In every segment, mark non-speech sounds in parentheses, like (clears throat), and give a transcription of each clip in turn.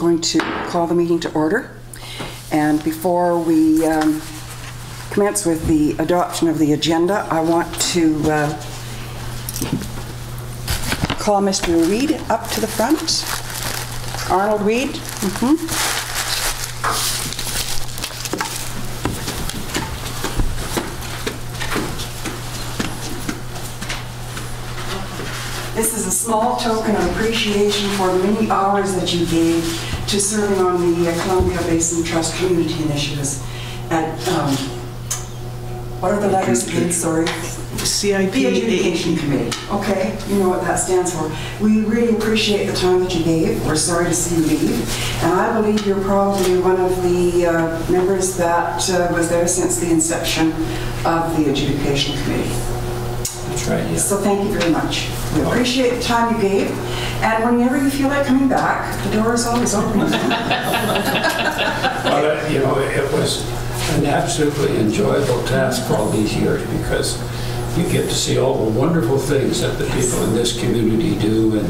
going to call the meeting to order. And before we um, commence with the adoption of the agenda, I want to uh, call Mr. Reed up to the front. Arnold Reed. Mhm. This is a small token of appreciation for many hours that you gave to serving on the uh, Columbia Basin Trust Community Initiatives at, um, what are the letters again, sorry? CIP. The Education Committee, okay, you know what that stands for. We really appreciate the time that you gave, we're sorry to see you leave, and I believe you're probably one of the uh, members that uh, was there since the inception of the Education Committee. That's right, yeah. So thank you very much. We appreciate the time you gave, and whenever you feel like coming back, the door is always open. (laughs) Well, uh, you know, it was an absolutely enjoyable task all these years because you get to see all the wonderful things that the people in this community do, and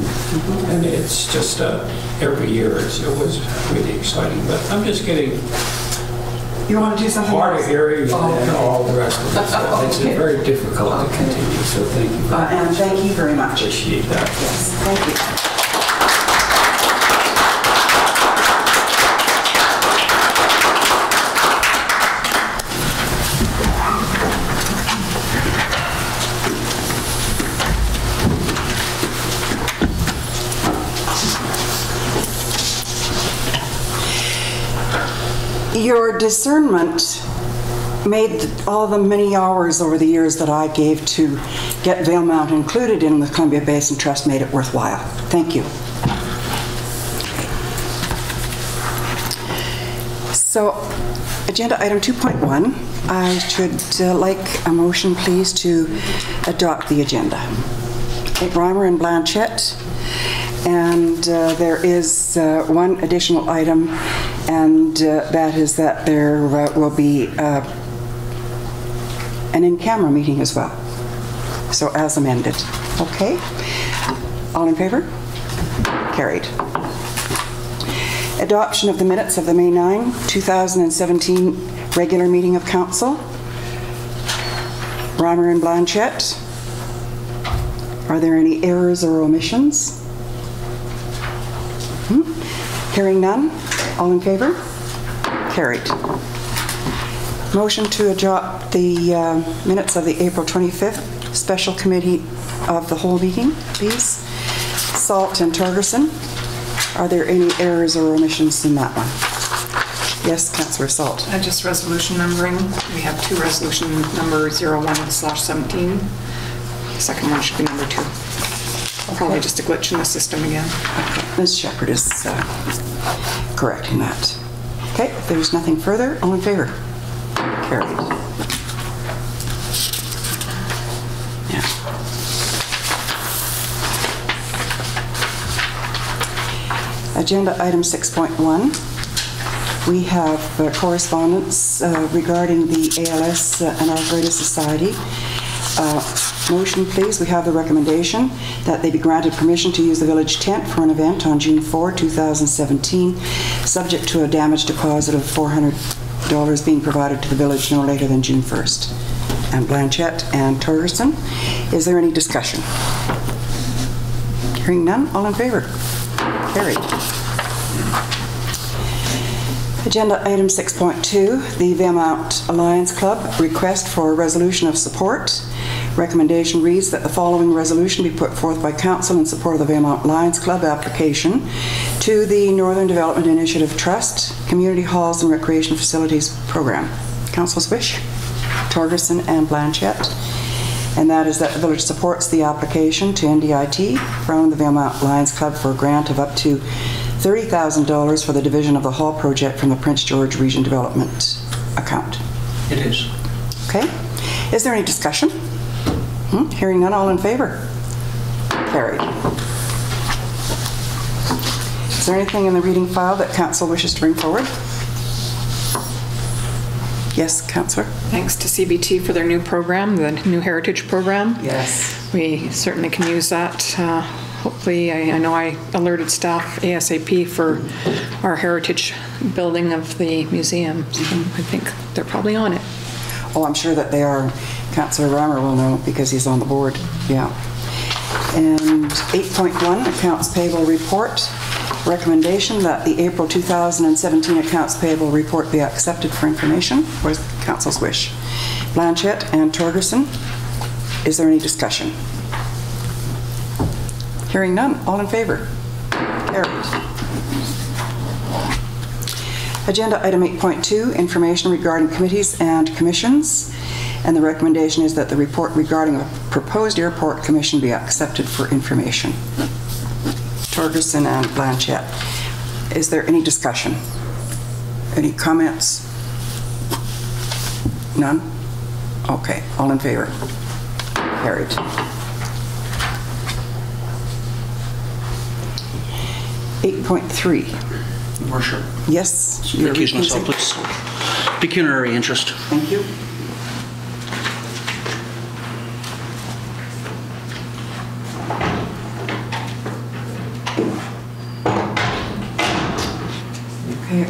and it's just uh, every year it's, it was really exciting. But I'm just getting You want to do something hard of else? hearing Oh, and okay. all the rest of it. So makes (laughs) Okay. it very difficult to continue. So thank you. Uh, And thank you very much. Appreciate that. Yes, thank you. Your discernment made all the many hours over the years that I gave to get Valemount included in the Columbia Basin Trust made it worthwhile. Thank you. So, agenda item 2.1, I should uh, like a motion, please, to adopt the agenda. Okay, Reimer and Blanchette, and uh, there is uh, one additional item, and uh, that is that there uh, will be uh, an in-camera meeting as well. So as amended. Okay? All in favor? Carried. Adoption of the minutes of the May 9, 2017 regular meeting of council. Reimer and Blanchette. Are there any errors or omissions? Hmm? Hearing none. All in favor? Carried. Motion to adopt the uh, minutes of the April 25th Special Committee of the whole meeting, please. Salt and Torgerson. Are there any errors or omissions in that one? Yes, Councillor Salt. Uh, Just resolution numbering. We have two resolution number 01 slash 17. The second one should be number two. Probably just a glitch in the system again. Ms. Shepherd is uh, correcting that. Okay, if there's nothing further, all in favor? Carried. Yeah. Agenda item 6.1. We have uh, correspondence uh, regarding the ALS uh, and Arthritis Society. Uh, Motion, please. We have the recommendation that they be granted permission to use the village tent for an event on June 4, 2017, subject to a damage deposit of $400 being provided to the village no later than June 1st. And Blanchette and Torgerson, is there any discussion? Hearing none, all in favor? Carried. Agenda item 6.2, the Valemount Lions Club request for a resolution of support. Recommendation reads that the following resolution be put forth by council in support of the Valemount Lions Club application to the Northern Development Initiative Trust Community Halls and Recreation Facilities Program. Council's wish, Torgerson and Blanchette. And that is that the village supports the application to NDIT from the Valemount Lions Club for a grant of up to $30,000 for the division of the hall project from the Prince George Region Development account. It is. Okay? Is there any discussion? Hmm? Hearing none, all in favor? Carried. Is there anything in the reading file that council wishes to bring forward? Yes, Councillor? Thanks to CBT for their new program, the New Heritage Program. Yes. We certainly can use that. Uh, Hopefully, I I know I alerted staff ASAP for our heritage building of the museum. So I think they're probably on it. Oh, I'm sure that they are. Councillor Reimer will know because he's on the board, yeah. And 8.1, accounts payable report. Recommendation that the April 2017 accounts payable report be accepted for information. The council's wish? Blanchette and Torgerson, is there any discussion? Hearing none, all in favor? Carried. Agenda item 8.2, information regarding committees and commissions. And the recommendation is that the report regarding a proposed airport commission be accepted for information. Torgerson and Blanchette. Is there any discussion? Any comments? None? Okay, all in favor? Carried. Eight point three. Worship. Yes? Recuse myself, please. Pecuniary interest. Thank you.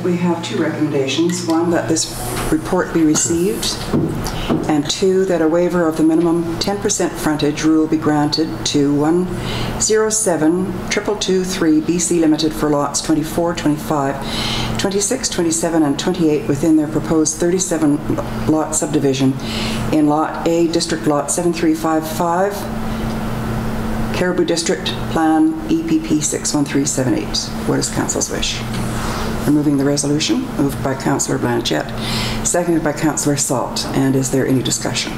We have two recommendations. One, that this report be received, and two, that a waiver of the minimum 10% frontage rule be granted to 107 223 BC Limited for lots 24, 25, 26, 27, and 28 within their proposed 37-lot subdivision in Lot A, District Lot 7355, Caribou District Plan EPP 61378. What is council's wish? Removing the resolution, moved by Councillor Blanchette, seconded by Councillor Salt. And is there any discussion?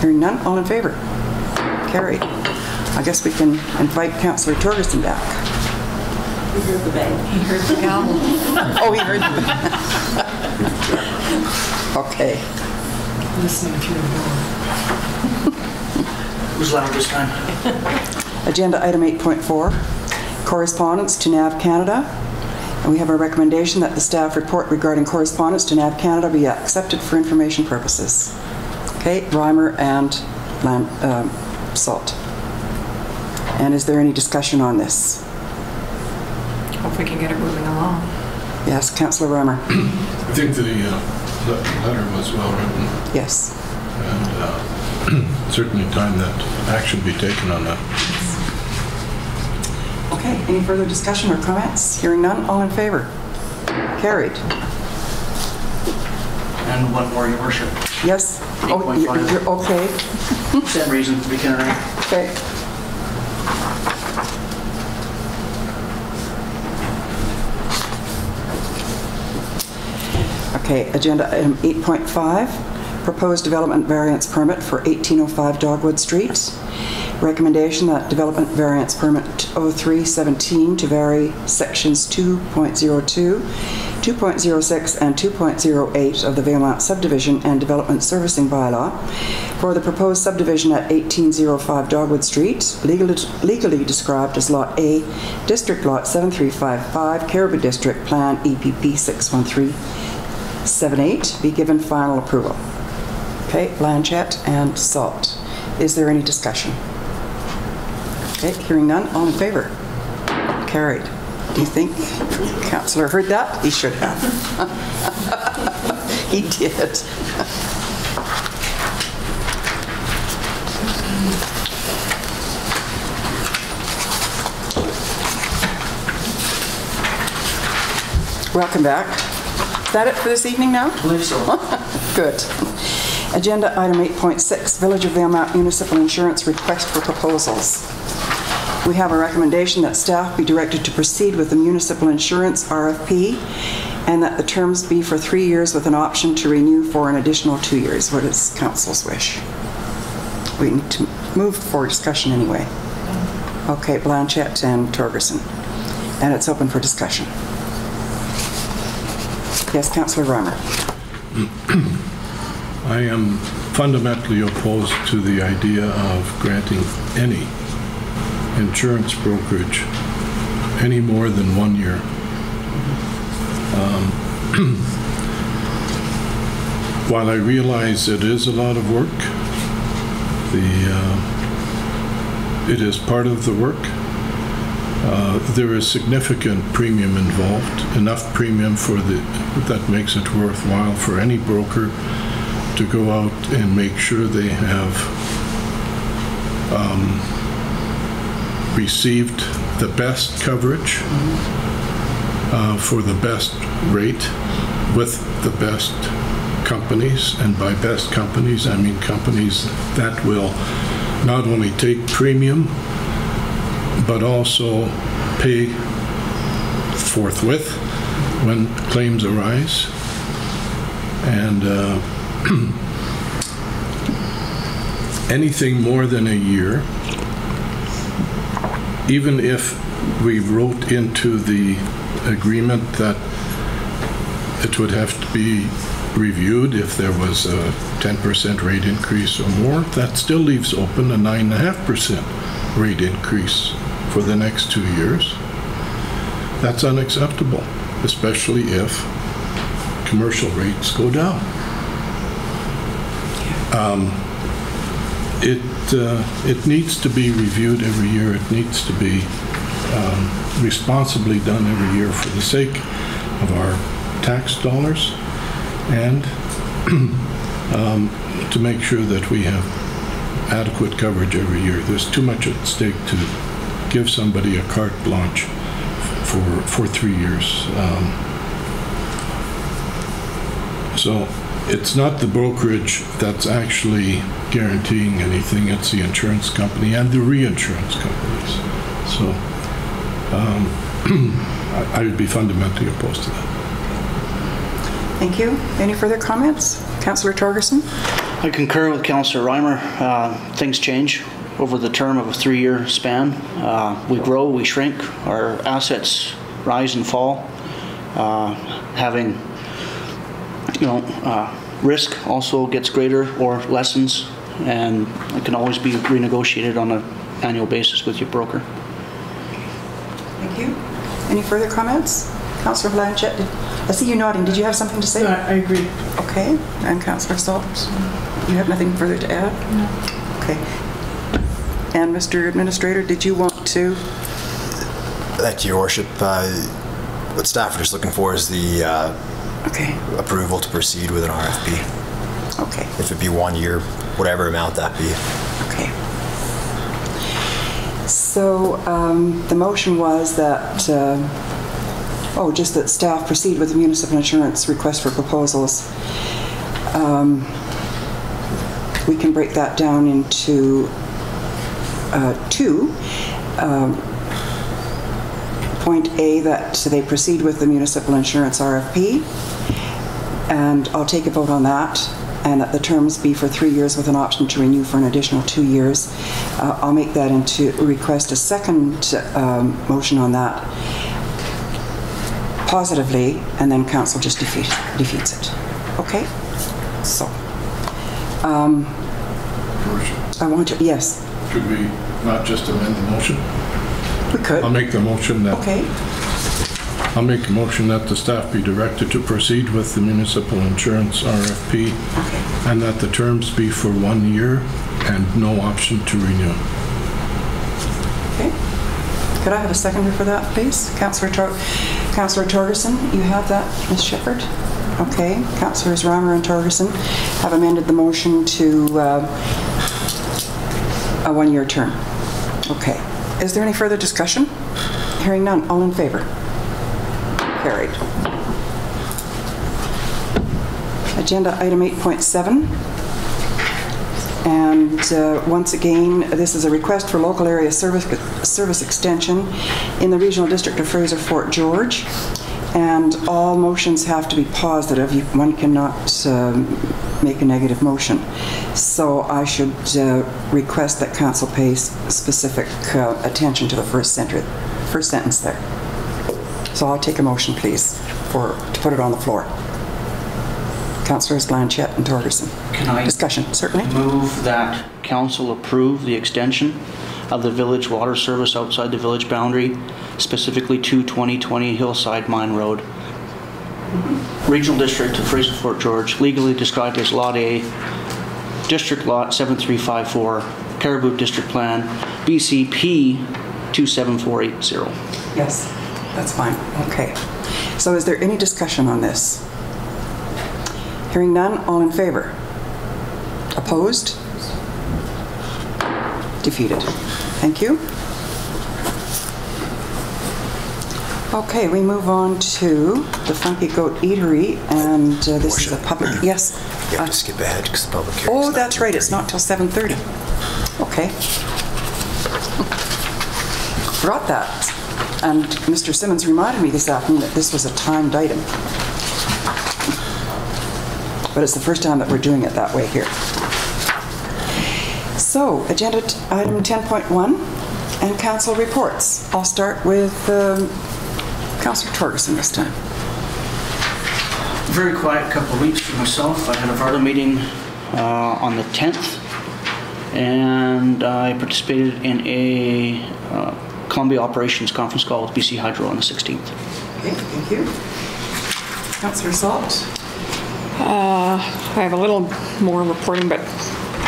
Hearing none, all in favor? Carried. I guess we can invite Councillor Torgerson back. He heard the bang. He heard the gavel. (laughs) Oh, he heard the... (laughs) Okay. Listening through (laughs) the Who's loud this time? Agenda item 8.4, correspondence to NAV Canada. And we have a recommendation that the staff report regarding correspondence to NAV Canada be accepted for information purposes. Okay, Reimer and Lan- um, Salt. And is there any discussion on this? Hope we can get it moving along. Yes, Councillor Reimer? I think the uh, le- letter was well written, Yes. and uh, (clears throat) certainly time that action be taken on that. Okay, any further discussion or comments? Hearing none, all in favor? Carried. And one more, your worship. Yes? Oh, you're- 8.5. you're okay. Same reason, pecuniary. Okay. Okay, agenda item 8.5, proposed development variance permit for 1805 Dogwood Street. Recommendation that development variance permit 0317 to vary sections 2.02, 2.06, and 2.08 of the Valemount subdivision and development servicing bylaw for the proposed subdivision at 1805 Dogwood Street, legally legally described as Lot A, District Lot 7355, Caribou District, Plan EPP 61378, be given final approval. Okay, Blanchette and Salt. Is there any discussion? Okay, hearing none, all in favor? Carried. Do you think Councillor heard that? He should have. (laughs) He did. Welcome back. Is that it for this evening now? I believe so. (laughs) Good. Agenda item 8.6, Village of Valemount Municipal Insurance Request for Proposals. We have a recommendation that staff be directed to proceed with the municipal insurance RFP and that the terms be for three years with an option to renew for an additional two years. What is council's wish? We need to move for discussion anyway. Okay, Blanchette and Torgerson. And it's open for discussion. Yes, Councillor Reimer. (clears throat) I am fundamentally opposed to the idea of granting any insurance brokerage any more than one year. Um, (clears throat) While I realize it is a lot of work, the, uh, it is part of the work, Uh, There is significant premium involved, enough premium for the, that makes it worthwhile for any broker to go out and make sure they have um, received the best coverage uh, for the best rate with the best companies. And by best companies, I mean companies that will not only take premium, but also pay forthwith when claims arise. And uh, (clears throat) anything more than a year, even if we wrote into the agreement that it would have to be reviewed if there was a 10% rate increase or more, that still leaves open a 9.5% rate increase for the next two years. That's unacceptable, especially if commercial rates go down. Um, It, uh, it needs to be reviewed every year. It needs to be um, responsibly done every year for the sake of our tax dollars and (clears throat) um, to make sure that we have adequate coverage every year. There's too much at stake to give somebody a carte blanche for, for three years. Um, So it's not the brokerage that's actually guaranteeing anything, it's the insurance company and the reinsurance companies. So um, (clears throat) I I would be fundamentally opposed to that. Thank you. Any further comments? Councillor Torgerson? I concur with Councillor Reimer. Uh, Things change over the term of a three-year span. Uh, We grow, we shrink, our assets rise and fall. Uh, Having, you know, uh, risk also gets greater or lessens, and it can always be renegotiated on an annual basis with your broker. Thank you. Any further comments? Councillor Blanchette, did- I see you nodding. Did you have something to say? I agree. Okay. And Councillor Salt, you have nothing further to add? No. Okay. And Mr. Administrator, did you want to? Thank you, Your Worship. Uh, What staff are just looking for is the uh, Okay, approval to proceed with an RFP. okay, If it be one year, whatever amount that be. okay. So um, the motion was that, uh, oh, just that staff proceed with the municipal insurance request for proposals. Um, We can break that down into uh, two. Um, Point A, that they proceed with the municipal insurance RFP, and I'll take a vote on that, and that the terms be for three years with an option to renew for an additional two years. Uh, I'll make that into, request a second um, motion on that positively, and then council just defeat- defeats it. Okay? So, um, I want to, yes, Should we not just amend the motion? we could. I'll make the motion that, Okay, I'll make a motion that the staff be directed to proceed with the municipal insurance RFP and that the terms be for one year and no option to renew. okay. Could I have a seconder for that, please? Councillor Tor, Councillor Torgerson, you have that, Ms. Shepherd? Okay, Councillors Reimer and Torgerson have amended the motion to uh, a one-year term. Okay. Is there any further discussion? Hearing none, all in favor? Carried. Agenda item 8.7. And uh, once again, this is a request for local area service service extension in the regional district of Fraser Fort George. And all motions have to be positive. You- One cannot um, make a negative motion. So I should uh, request that council pays specific uh, attention to the first first sentence there. So I'll take a motion, please, for, to put it on the floor. Councilors Blanchette and Torgerson. Can I Discussion, certainly. move that council approve the extension of the village water service outside the village boundary, specifically to 2020 Hillside Mine Road. Regional District of Fraser Fort George, legally described as Lot A, District Lot 7354, Caribou District Plan, BCP 27480. Yes, that's fine. Okay. So is there any discussion on this? Hearing none, all in favor? Opposed? Defeated. Thank you. Okay, we move on to the Funky Goat Eatery, and uh, this is a public, (clears throat) yes? You Uh, to skip ahead because the public hearing. Oh, that's right, it's not till 7:30. (clears throat) Okay. Forgot that. And Mr. Simmons reminded me this afternoon that this was a timed item. But it's the first time that we're doing it that way here. So, agenda item 10.1 and council reports. I'll start with um, Councillor Torgerson this time. Very quiet couple weeks for myself. I had a VARDA meeting uh, on the 10th, and I participated in a uh, Columbia Operations Conference call with BC Hydro on the 16th. Okay, thank you. Councillor Salt? I have a little more reporting, but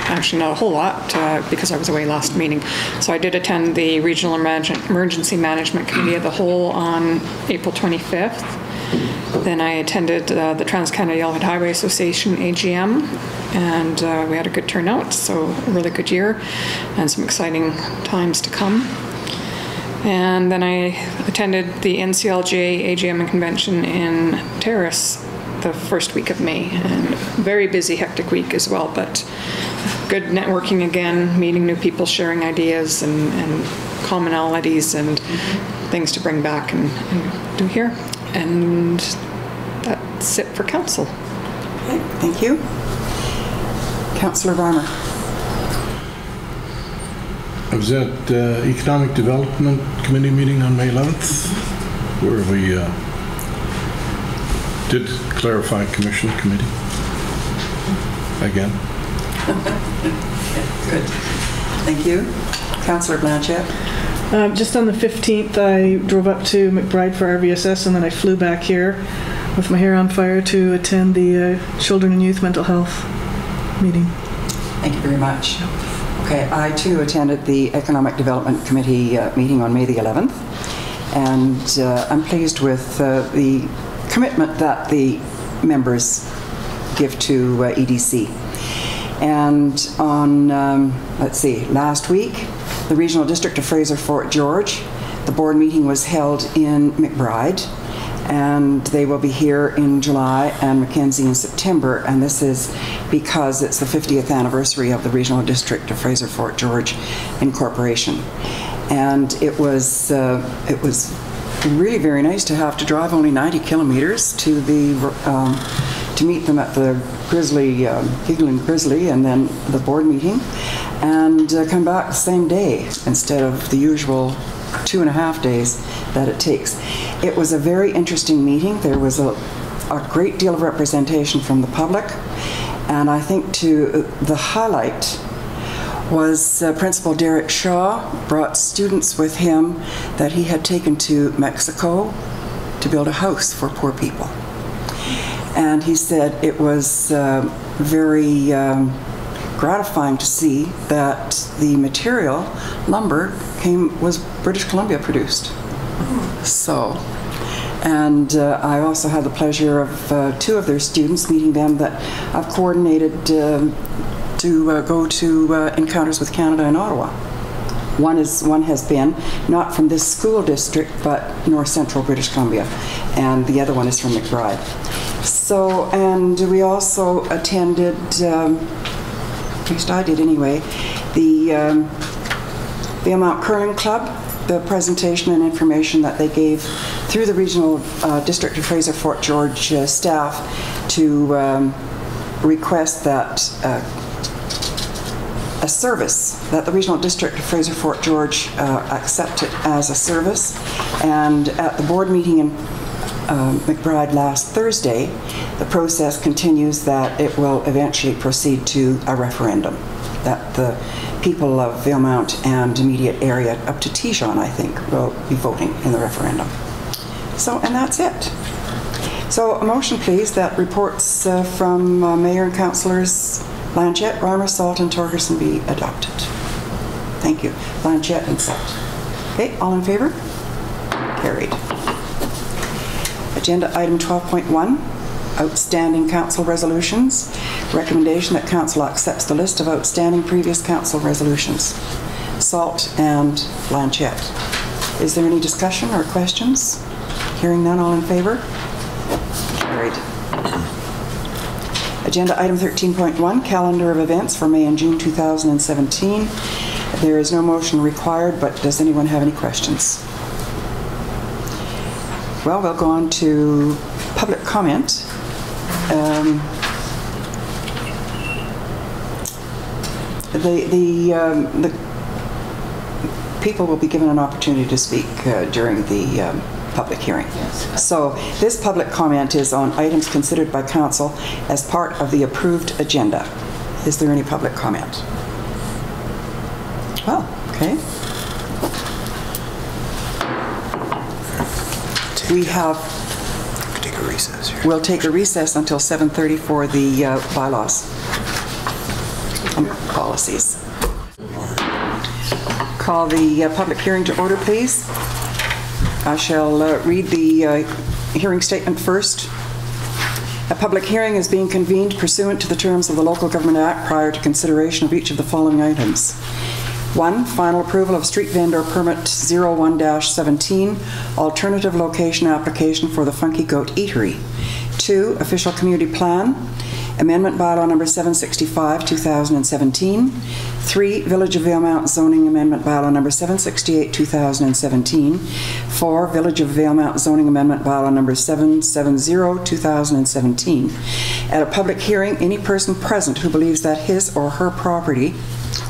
actually not a whole lot, uh, because I was away last meeting. So I did attend the Regional Emergency Management Committee of the Whole on April 25th. Then I attended uh, the Trans-Canada Yellowhead Highway Association AGM, and uh, we had a good turnout, so a really good year, and some exciting times to come. And then I attended the NCLJ AGM and convention in Terrace the first week of May. And very busy, hectic week as well, but good networking again, meeting new people, sharing ideas and, and commonalities and things to bring back and, and do here. And that's it for council. Okay, thank you. Councillor Reimer? I was at uh, Economic Development Committee meeting on May 11th, where we uh, did clarify commission committee again. (laughs) Good. Thank you. Councillor Blanchette? Um, Just on the 15th, I drove up to McBride for RVSS, and then I flew back here with my hair on fire to attend the uh, Children and Youth Mental Health meeting. Thank you very much. Okay, I too attended the Economic Development Committee uh, meeting on May the 11th, and uh, I'm pleased with uh, the commitment that the members give to uh, EDC. And on, um, let's see, last week, the Regional District of Fraser Fort George, the board meeting was held in McBride, and they will be here in July and Mackenzie in September. And this is because it's the 50th anniversary of the Regional District of Fraser Fort George Incorporation. And it was uh, it was really very nice to have to drive only 90 kilometers to the um, to meet them at the Grizzly um, and Grizzly, and then the board meeting, and uh, come back the same day instead of the usual two and a half days that it takes. It was a very interesting meeting. There was a, a great deal of representation from the public, and I think to the highlight was uh, Principal Derek Shaw brought students with him that he had taken to Mexico to build a house for poor people. And he said it was uh, very um, gratifying to see that the material, lumber, came was British Columbia produced. So, and uh, I also had the pleasure of uh, two of their students meeting them that I've coordinated um to uh, go to uh, Encounters with Canada in Ottawa. One is one has been not from this school district, but North Central British Columbia, and the other one is from McBride. So, and we also attended, um, at least I did anyway, the um, Valemount Curling Club, the presentation and information that they gave through the Regional uh, District of Fraser Fort George uh, staff to um, request that uh, a service, that the Regional District of Fraser Fort George uh, accept as a service. And at the board meeting in um, McBride last Thursday, the process continues that it will eventually proceed to a referendum, that the people of Valemount and immediate area, up to Tête Jaune, I think, will be voting in the referendum. So, and that's it. So a motion, please, that reports uh, from uh, mayor and councillors Blanchette, Reimer, Salt, and Torgerson be adopted. Thank you. Blanchette and Salt. Okay, all in favor? Carried. Agenda item 12.1, outstanding council resolutions. Recommendation that council accepts the list of outstanding previous council resolutions. Salt and Blanchette. Is there any discussion or questions? Hearing none, all in favor? Carried. Agenda item 13.1, calendar of events for May and June 2017. There is no motion required, but does anyone have any questions? Well, we'll go on to public comment. Um, The, the, um, the people will be given an opportunity to speak uh, during the um, public hearing. Yes. So this public comment is on items considered by council as part of the approved agenda. Is there any public comment? Well, okay. We have, Could take a recess here. we'll take a recess until 7:30 for the uh, bylaws and policies. Call the uh, public hearing to order, please. I shall uh, read the uh, hearing statement first. A public hearing is being convened pursuant to the terms of the Local Government Act prior to consideration of each of the following items. One, final approval of street vendor permit 01-17, alternative location application for the Funky Goat Eatery. Two, official community plan, amendment bylaw number 765, 2017. Three, Village of Valemount zoning amendment bylaw number 768, 2017. Four, Village of Valemount zoning amendment bylaw number 770, 2017. At a public hearing, any person present who believes that his or her property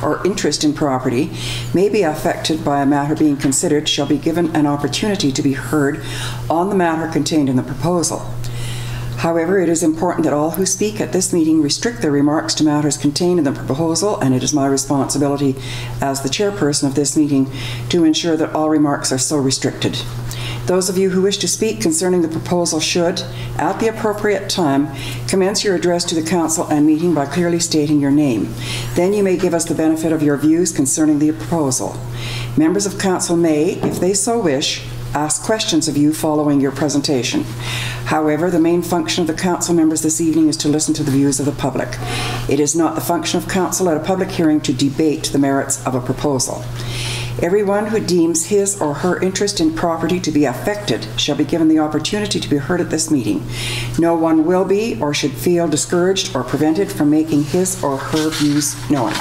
or interest in property may be affected by a matter being considered shall be given an opportunity to be heard on the matter contained in the proposal. However, it is important that all who speak at this meeting restrict their remarks to matters contained in the proposal, and it is my responsibility as the chairperson of this meeting to ensure that all remarks are so restricted. Those of you who wish to speak concerning the proposal should, at the appropriate time, commence your address to the council and meeting by clearly stating your name. Then you may give us the benefit of your views concerning the proposal. Members of council may, if they so wish, ask questions of you following your presentation. However, the main function of the council members this evening is to listen to the views of the public. It is not the function of council at a public hearing to debate the merits of a proposal. Everyone who deems his or her interest in property to be affected shall be given the opportunity to be heard at this meeting. No one will be or should feel discouraged or prevented from making his or her views known.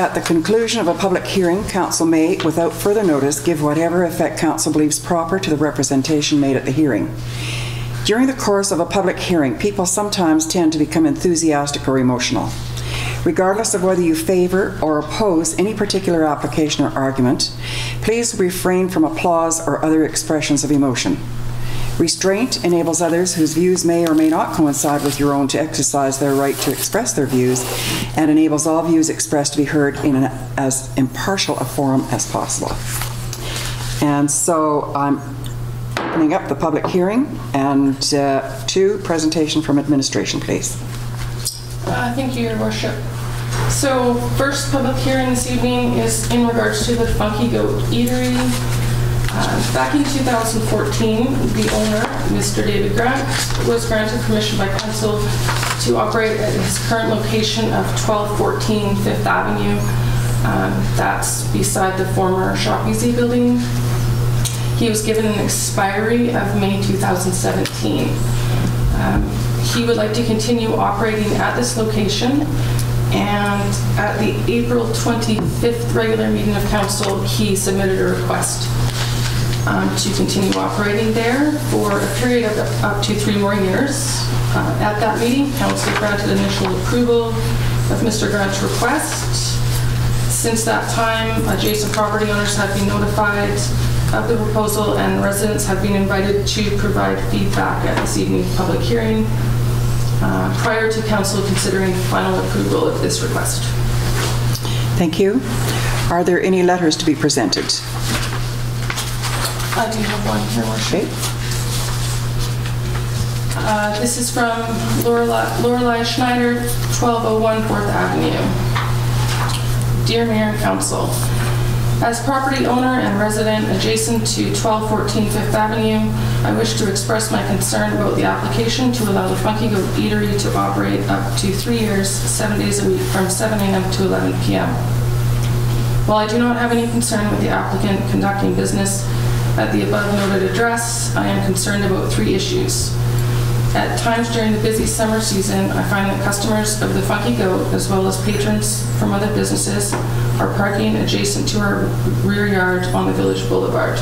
At the conclusion of a public hearing, council may, without further notice, give whatever effect council believes proper to the representation made at the hearing. During the course of a public hearing, people sometimes tend to become enthusiastic or emotional. Regardless of whether you favor or oppose any particular application or argument, please refrain from applause or other expressions of emotion. Restraint enables others whose views may or may not coincide with your own to exercise their right to express their views and enables all views expressed to be heard in an, as impartial a forum as possible. And so I'm opening up the public hearing and uh, two, presentation from administration, please. Uh, Thank you, Your Worship. So first public hearing this evening is in regards to the Funky Goat Eatery. Uh, Back in 2014, the owner, Mr. David Grant, was granted permission by council to operate at his current location of 1214 Fifth Avenue. Um, That's beside the former Shop Easy building. He was given an expiry of May 2017. Um, He would like to continue operating at this location, and at the April 25th regular meeting of council, he submitted a request um, to continue operating there for a period of up to three more years. Uh, At that meeting, council granted initial approval of Mr. Grant's request. Since that time, adjacent property owners have been notified of the proposal and residents have been invited to provide feedback at this evening's public hearing uh, prior to council considering final approval of this request. Thank you. Are there any letters to be presented? I do have one, Your Worship. Uh, This is from Lorelei Lorelei Schneider, 1201 Fourth Avenue. Dear Mayor and Council, as property owner and resident adjacent to 1214 Fifth Avenue, I wish to express my concern about the application to allow the Funky Goat Eatery to operate up to three years, seven days a week, from 7 a.m. to 11 p.m. While I do not have any concern with the applicant conducting business at the above noted address, I am concerned about three issues. At times during the busy summer season, I find that customers of the Funky Goat, as well as patrons from other businesses, are parking adjacent to our rear yard on the village boulevard.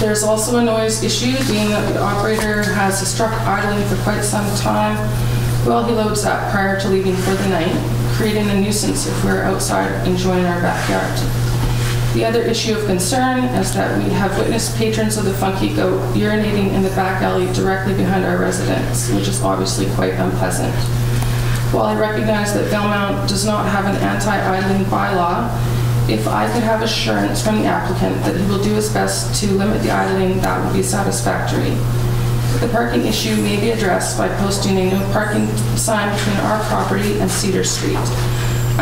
There's also a noise issue, being that the operator has a truck idling for quite some time while he loads up prior to leaving for the night, creating a nuisance if we're outside enjoying our backyard. The other issue of concern is that we have witnessed patrons of the Funky Goat urinating in the back alley directly behind our residence, which is obviously quite unpleasant. While I recognize that Valemount does not have an anti-idling bylaw, if I could have assurance from the applicant that he will do his best to limit the idling, that would be satisfactory. The parking issue may be addressed by posting a no parking sign between our property and Cedar Street.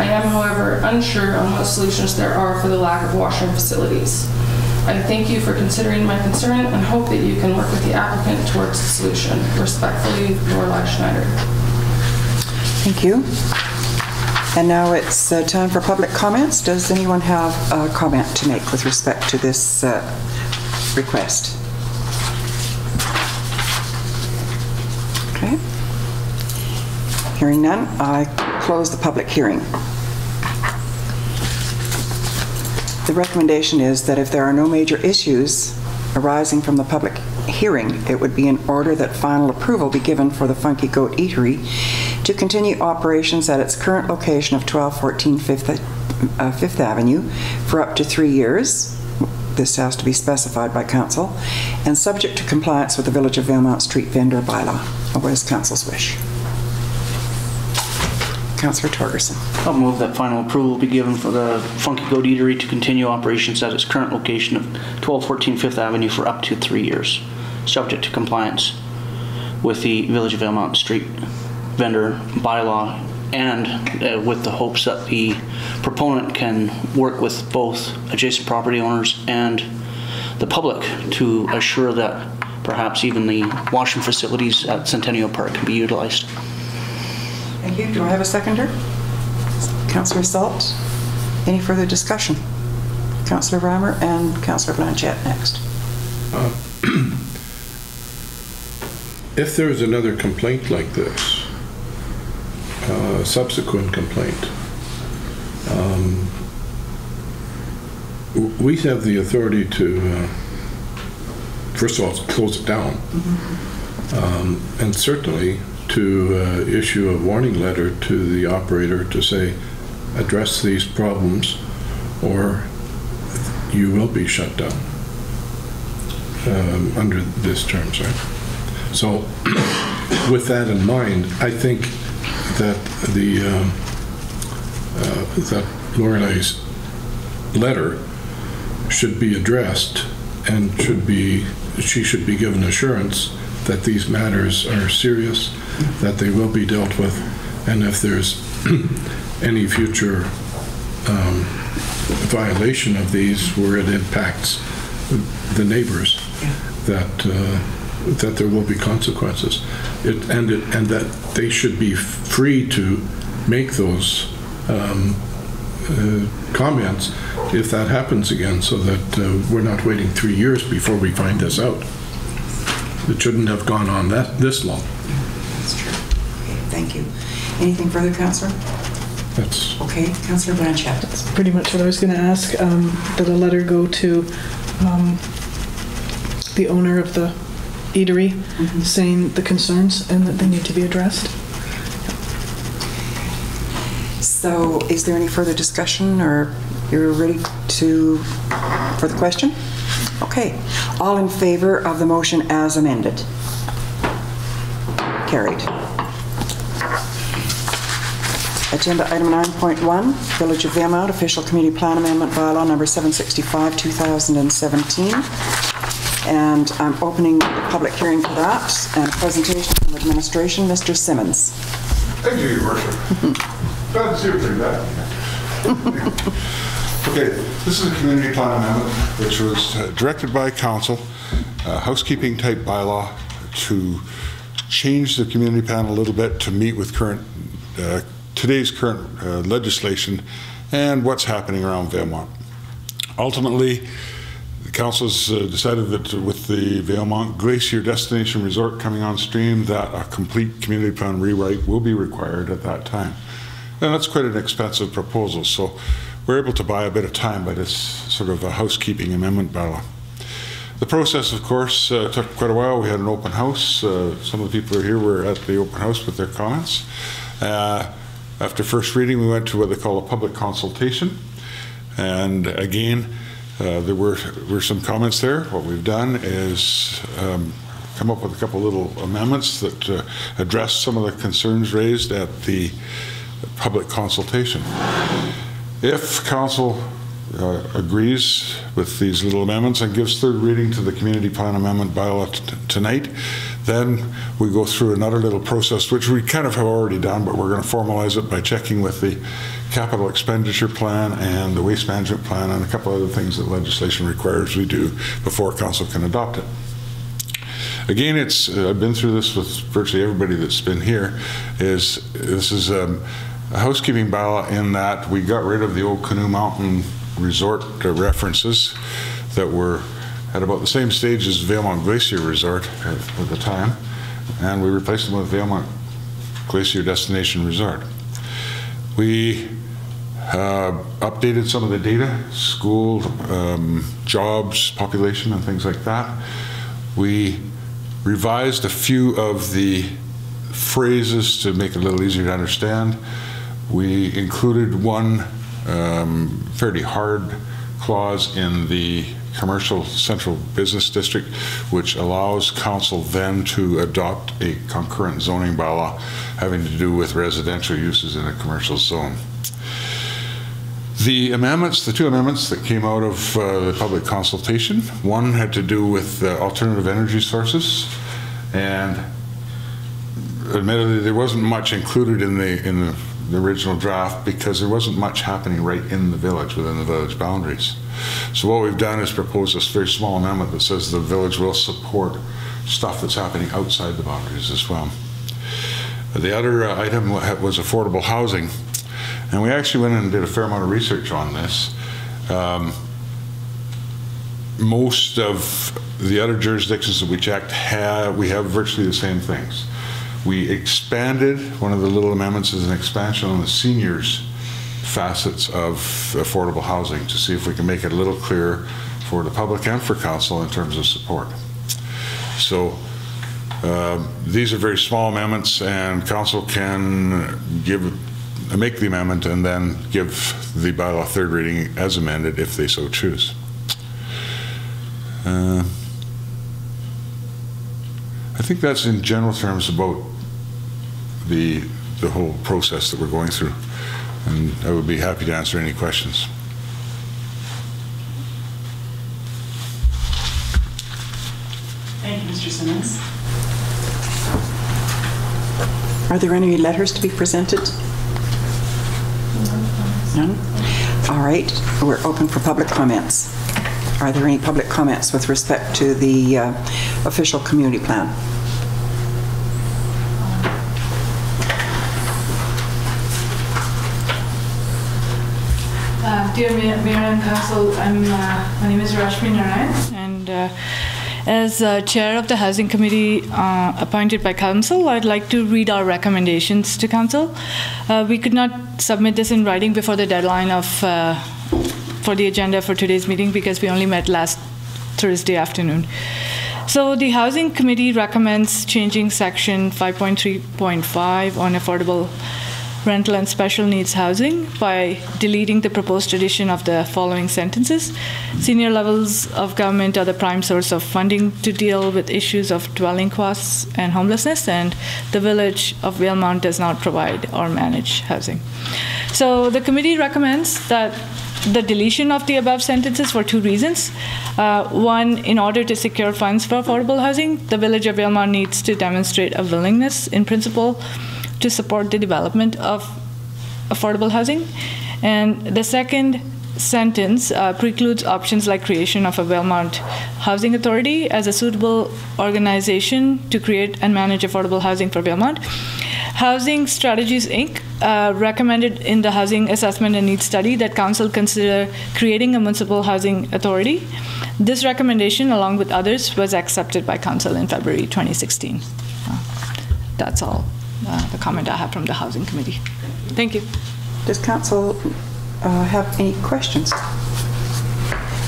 I am, however, unsure on what solutions there are for the lack of washroom facilities. I thank you for considering my concern and hope that you can work with the applicant towards a solution. Respectfully, Lorelei Schneider. Thank you. And now it's uh, time for public comments. Does anyone have a comment to make with respect to this uh, request? Okay. Hearing none, I close the public hearing. The recommendation is that if there are no major issues arising from the public hearing, it would be in order that final approval be given for the Funky Goat Eatery to continue operations at its current location of 1214 Fifth, uh, Fifth Avenue for up to three years. This has to be specified by council, and subject to compliance with the Village of Valemount Street vendor bylaw. What is council's wish? Councillor Torgerson. I'll move that final approval be given for the Funky Goat Eatery to continue operations at its current location of 1214 Fifth Avenue for up to three years, subject to compliance with the Village of Valemount Street vendor bylaw and uh, with the hopes that the proponent can work with both adjacent property owners and the public to assure that perhaps even the washing facilities at Centennial Park can be utilized. Thank you. Do I have a seconder? Councillor Salt. Any further discussion? Councillor Reimer and Councillor Blanchette next. (clears throat) If there's another complaint like this, uh, subsequent complaint, um, we have the authority to, uh, first of all, close it down. Um, And certainly to uh, issue a warning letter to the operator to say, address these problems or you will be shut down um, under this terms, right? So (coughs) with that in mind, I think that the, um, uh, that Lorelei's letter should be addressed and should be, she should be given assurance that these matters are serious, that they will be dealt with, and if there's (clears throat) any future um, violation of these where it impacts the neighbors, that, uh, that there will be consequences. It- And, it- and that they should be free to make those um, uh, comments if that happens again, so that uh, we're not waiting three years before we find this out. It shouldn't have gone on that, this long. That's true. Okay, Thank you. Anything further, Councillor? That's, Okay, Councillor Blanchette. That's pretty much what I was going to ask. Um, Did a letter go to um, the owner of the eatery saying the concerns and that they need to be addressed? So is there any further discussion, or you're ready to, for the question? Okay. All in favor of the motion as amended? Carried. Agenda item 9.1, Village of Valemount Official Community Plan Amendment Bylaw Number 765, 2017. And I'm opening the public hearing for that, and a presentation from administration, Mr. Simmons. Thank you, Your Worship. (laughs) Glad to see you. Okay, this is a community plan amendment which was uh, directed by council, a housekeeping type bylaw to change the community plan a little bit to meet with current, uh, today's current uh, legislation and what's happening around Valemount. Ultimately, the council's uh, decided that with the Valemount Glacier Destination Resort coming on stream, that a complete community plan rewrite will be required at that time. And that's quite an expensive proposal, so we're able to buy a bit of time by this sort of a housekeeping amendment bylaw. The process, of course, uh, took quite a while. We had an open house. Uh, some of the people here were at the open house with their comments. Uh, after first reading, we went to what they call a public consultation. And again, uh, there were, were some comments there. What we've done is um, come up with a couple little amendments that uh, address some of the concerns raised at the public consultation. If council uh, agrees with these little amendments and gives third reading to the community plan amendment bylaw tonight, then we go through another little process, which we kind of have already done, but we're going to formalize it by checking with the capital expenditure plan and the waste management plan and a couple other things that legislation requires we do before council can adopt it. Again, it's uh, I've been through this with virtually everybody that's been here. Is this is um, a housekeeping bylaw in that we got rid of the old Canoe Mountain Resort references that were at about the same stage as Valemount Glacier Resort at, at the time, and we replaced them with Valemount Glacier Destination Resort. We uh, updated some of the data, school, um, jobs, population, and things like that. We revised a few of the phrases to make it a little easier to understand. We included one um, fairly hard clause in the commercial central business district, which allows council then to adopt a concurrent zoning bylaw having to do with residential uses in a commercial zone. The amendments, the two amendments that came out of uh, the public consultation, one had to do with uh, alternative energy sources, and admittedly, there wasn't much included in the in the, the original draft because there wasn't much happening right in the village within the village boundaries. So what we've done is propose this very small amendment that says the village will support stuff that's happening outside the boundaries as well. The other uh, item was affordable housing. And we actually went in and did a fair amount of research on this. Um, most of the other jurisdictions that we checked have, we have virtually the same things. We expanded, one of the little amendments is an expansion on the seniors facets of affordable housing to see if we can make it a little clearer for the public and for council in terms of support. So uh, these are very small amendments and council can give make the amendment and then give the bylaw third reading as amended if they so choose. Uh, I think that's in general terms about the the whole process that we're going through, and I would be happy to answer any questions. Thank you, Mr. Simmons. Are there any letters to be presented? None? All right, we're open for public comments. Are there any public comments with respect to the uh, official community plan? Dear and Council, I'm, uh, my name is Rashmi Narayan, and uh, as uh, chair of the Housing Committee uh, appointed by Council, I'd like to read our recommendations to Council. Uh, we could not submit this in writing before the deadline of uh, for the agenda for today's meeting because we only met last Thursday afternoon. So the Housing Committee recommends changing Section 5.3.5 on affordable rental and special needs housing by deleting the proposed addition of the following sentences. Senior levels of government are the prime source of funding to deal with issues of dwelling costs and homelessness, and the village of Valemount does not provide or manage housing. So the committee recommends that the deletion of the above sentences for two reasons. Uh, one, in order to secure funds for affordable housing, the village of Valemount needs to demonstrate a willingness in principle to support the development of affordable housing. And the second sentence uh, precludes options like creation of a Valemount Housing Authority as a suitable organization to create and manage affordable housing for Valemount. Housing Strategies Inc. Uh, recommended in the Housing Assessment and Needs Study that Council consider creating a municipal housing authority. This recommendation, along with others, was accepted by Council in February 2016. Uh, that's all uh, the comment I have from the Housing Committee. Thank you. Does council uh, have any questions?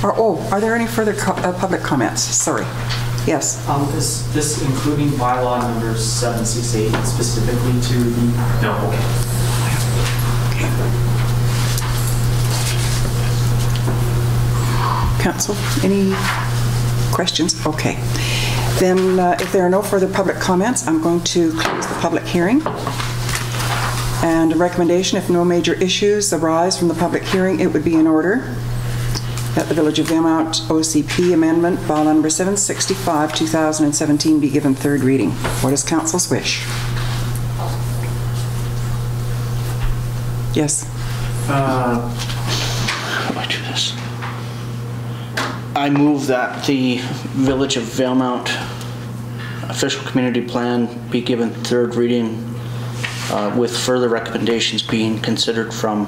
Or, oh, are there any further co- uh, public comments? Sorry. Yes. Um, is this including bylaw number 768 specifically to the, no, okay. Council, any questions? Okay. Then, uh, if there are no further public comments, I'm going to close the public hearing. And a recommendation, if no major issues arise from the public hearing, it would be in order that the Village of Valemount OCP Amendment, bylaw number 765, 2017, be given third reading. What is council's wish? Yes. Uh, How do I do this? I move that the Village of Valemount official community plan be given third reading uh, with further recommendations being considered from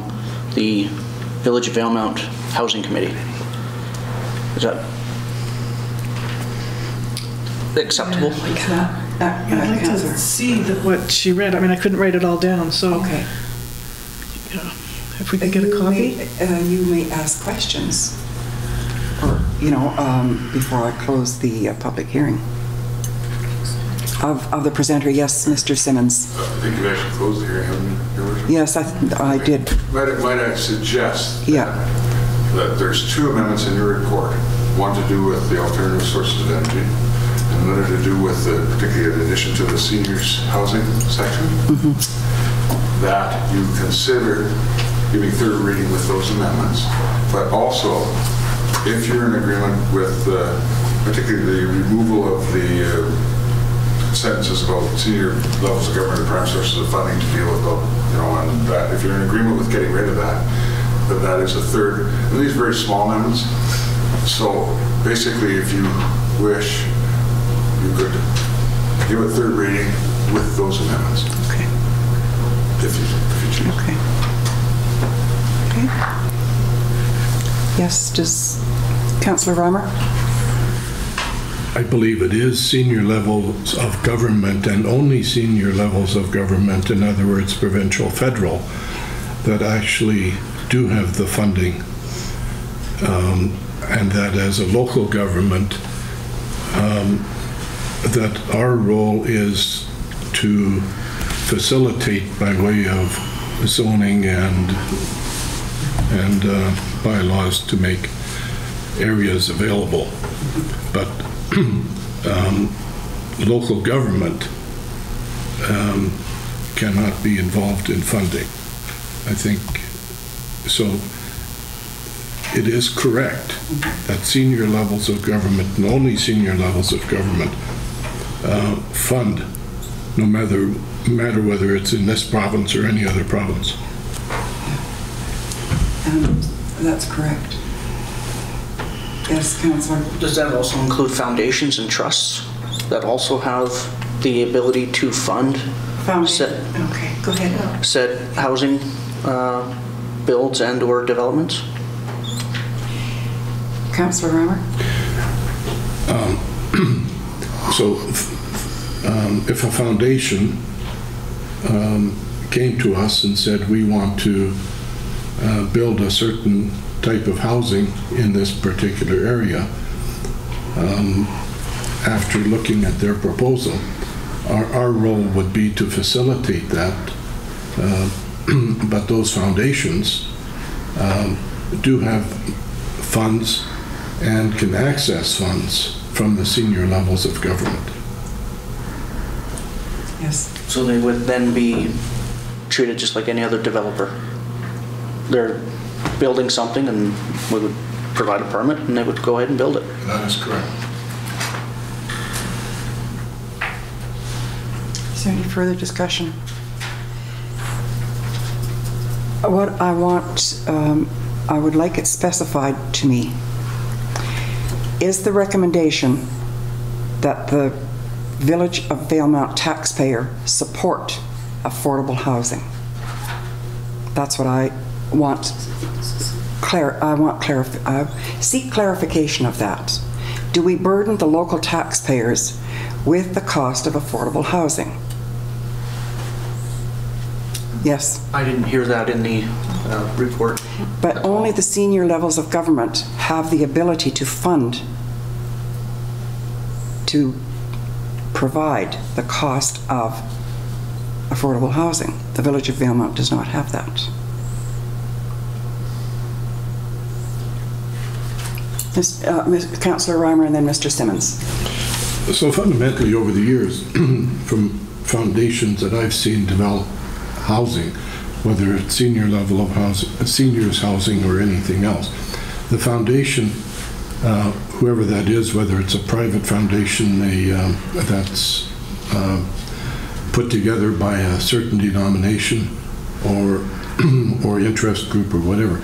the Village of Valemount Housing Committee. Is that acceptable? Uh, I'd like to see the- what she read. I mean, I couldn't write it all down, so Okay. yeah, if we could get a copy. may- uh, You may ask questions, or, you know, um, before I close the uh, public hearing. Of, of the presenter, yes, Mr. Simmons. I think you've actually closed the hearing, haven't you, Yes, I, I did. Might I, might I suggest Yeah. that there's two amendments in your report, one to do with the alternative sources of energy, and another to do with the, particularly in addition to the seniors housing section, that you consider giving third reading with those amendments, but also, if you're in agreement with uh, particularly the removal of the uh, sentences about senior levels of government and prime sources of funding to deal with, the, you know, and that, if you're in agreement with getting rid of that, that that is a third, and these very small amendments. So basically, if you wish, you could give a third reading with those amendments, Okay, if you, if you choose. okay. Okay. Yes, does Councillor Reimer? I believe it is senior levels of government and only senior levels of government, in other words, provincial, federal, that actually do have the funding. Um, And that as a local government, um, that our role is to facilitate by way of zoning and, and uh, bylaws to make areas available. But (clears throat) um, local government um, cannot be involved in funding. I think, so it is correct that senior levels of government, and only senior levels of government, uh, fund, no matter, matter whether it's in this province or any other province. Um, That's correct. Yes, Councillor? Does that also include foundations and trusts that also have the ability to fund Foundation. Set- Okay, go ahead. said housing uh, builds and/or developments? Councillor Reimer? (clears throat) So um, if a foundation um, came to us and said, we want to uh, build a certain type of housing in this particular area, um, after looking at their proposal, our, our role would be to facilitate that. Uh, (clears throat) But those foundations um, do have funds and can access funds from the senior levels of government. Yes. So they would then be treated just like any other developer. They're building something and we would provide a permit and they would go ahead and build it. That is correct. Is there any further discussion? What I want, um, I would like it specified to me. Is the recommendation that the Village of Valemount taxpayer support affordable housing? That's what I want, clar, I want clarif, I seek clarification of that. Do we burden the local taxpayers with the cost of affordable housing? Yes. I didn't hear that in the uh, report. But only the senior levels of government have the ability to fund, to provide the cost of affordable housing. The Village of Valemount does not have that. Miss- uh, Miss- Councillor Reimer and then Mr. Simmons. So fundamentally, over the years, (clears throat) from foundations that I've seen develop housing, whether it's senior level of housing, seniors housing or anything else, the foundation, uh, whoever that is, whether it's a private foundation, a, um, that's uh, put together by a certain denomination or, (clears throat) or interest group or whatever,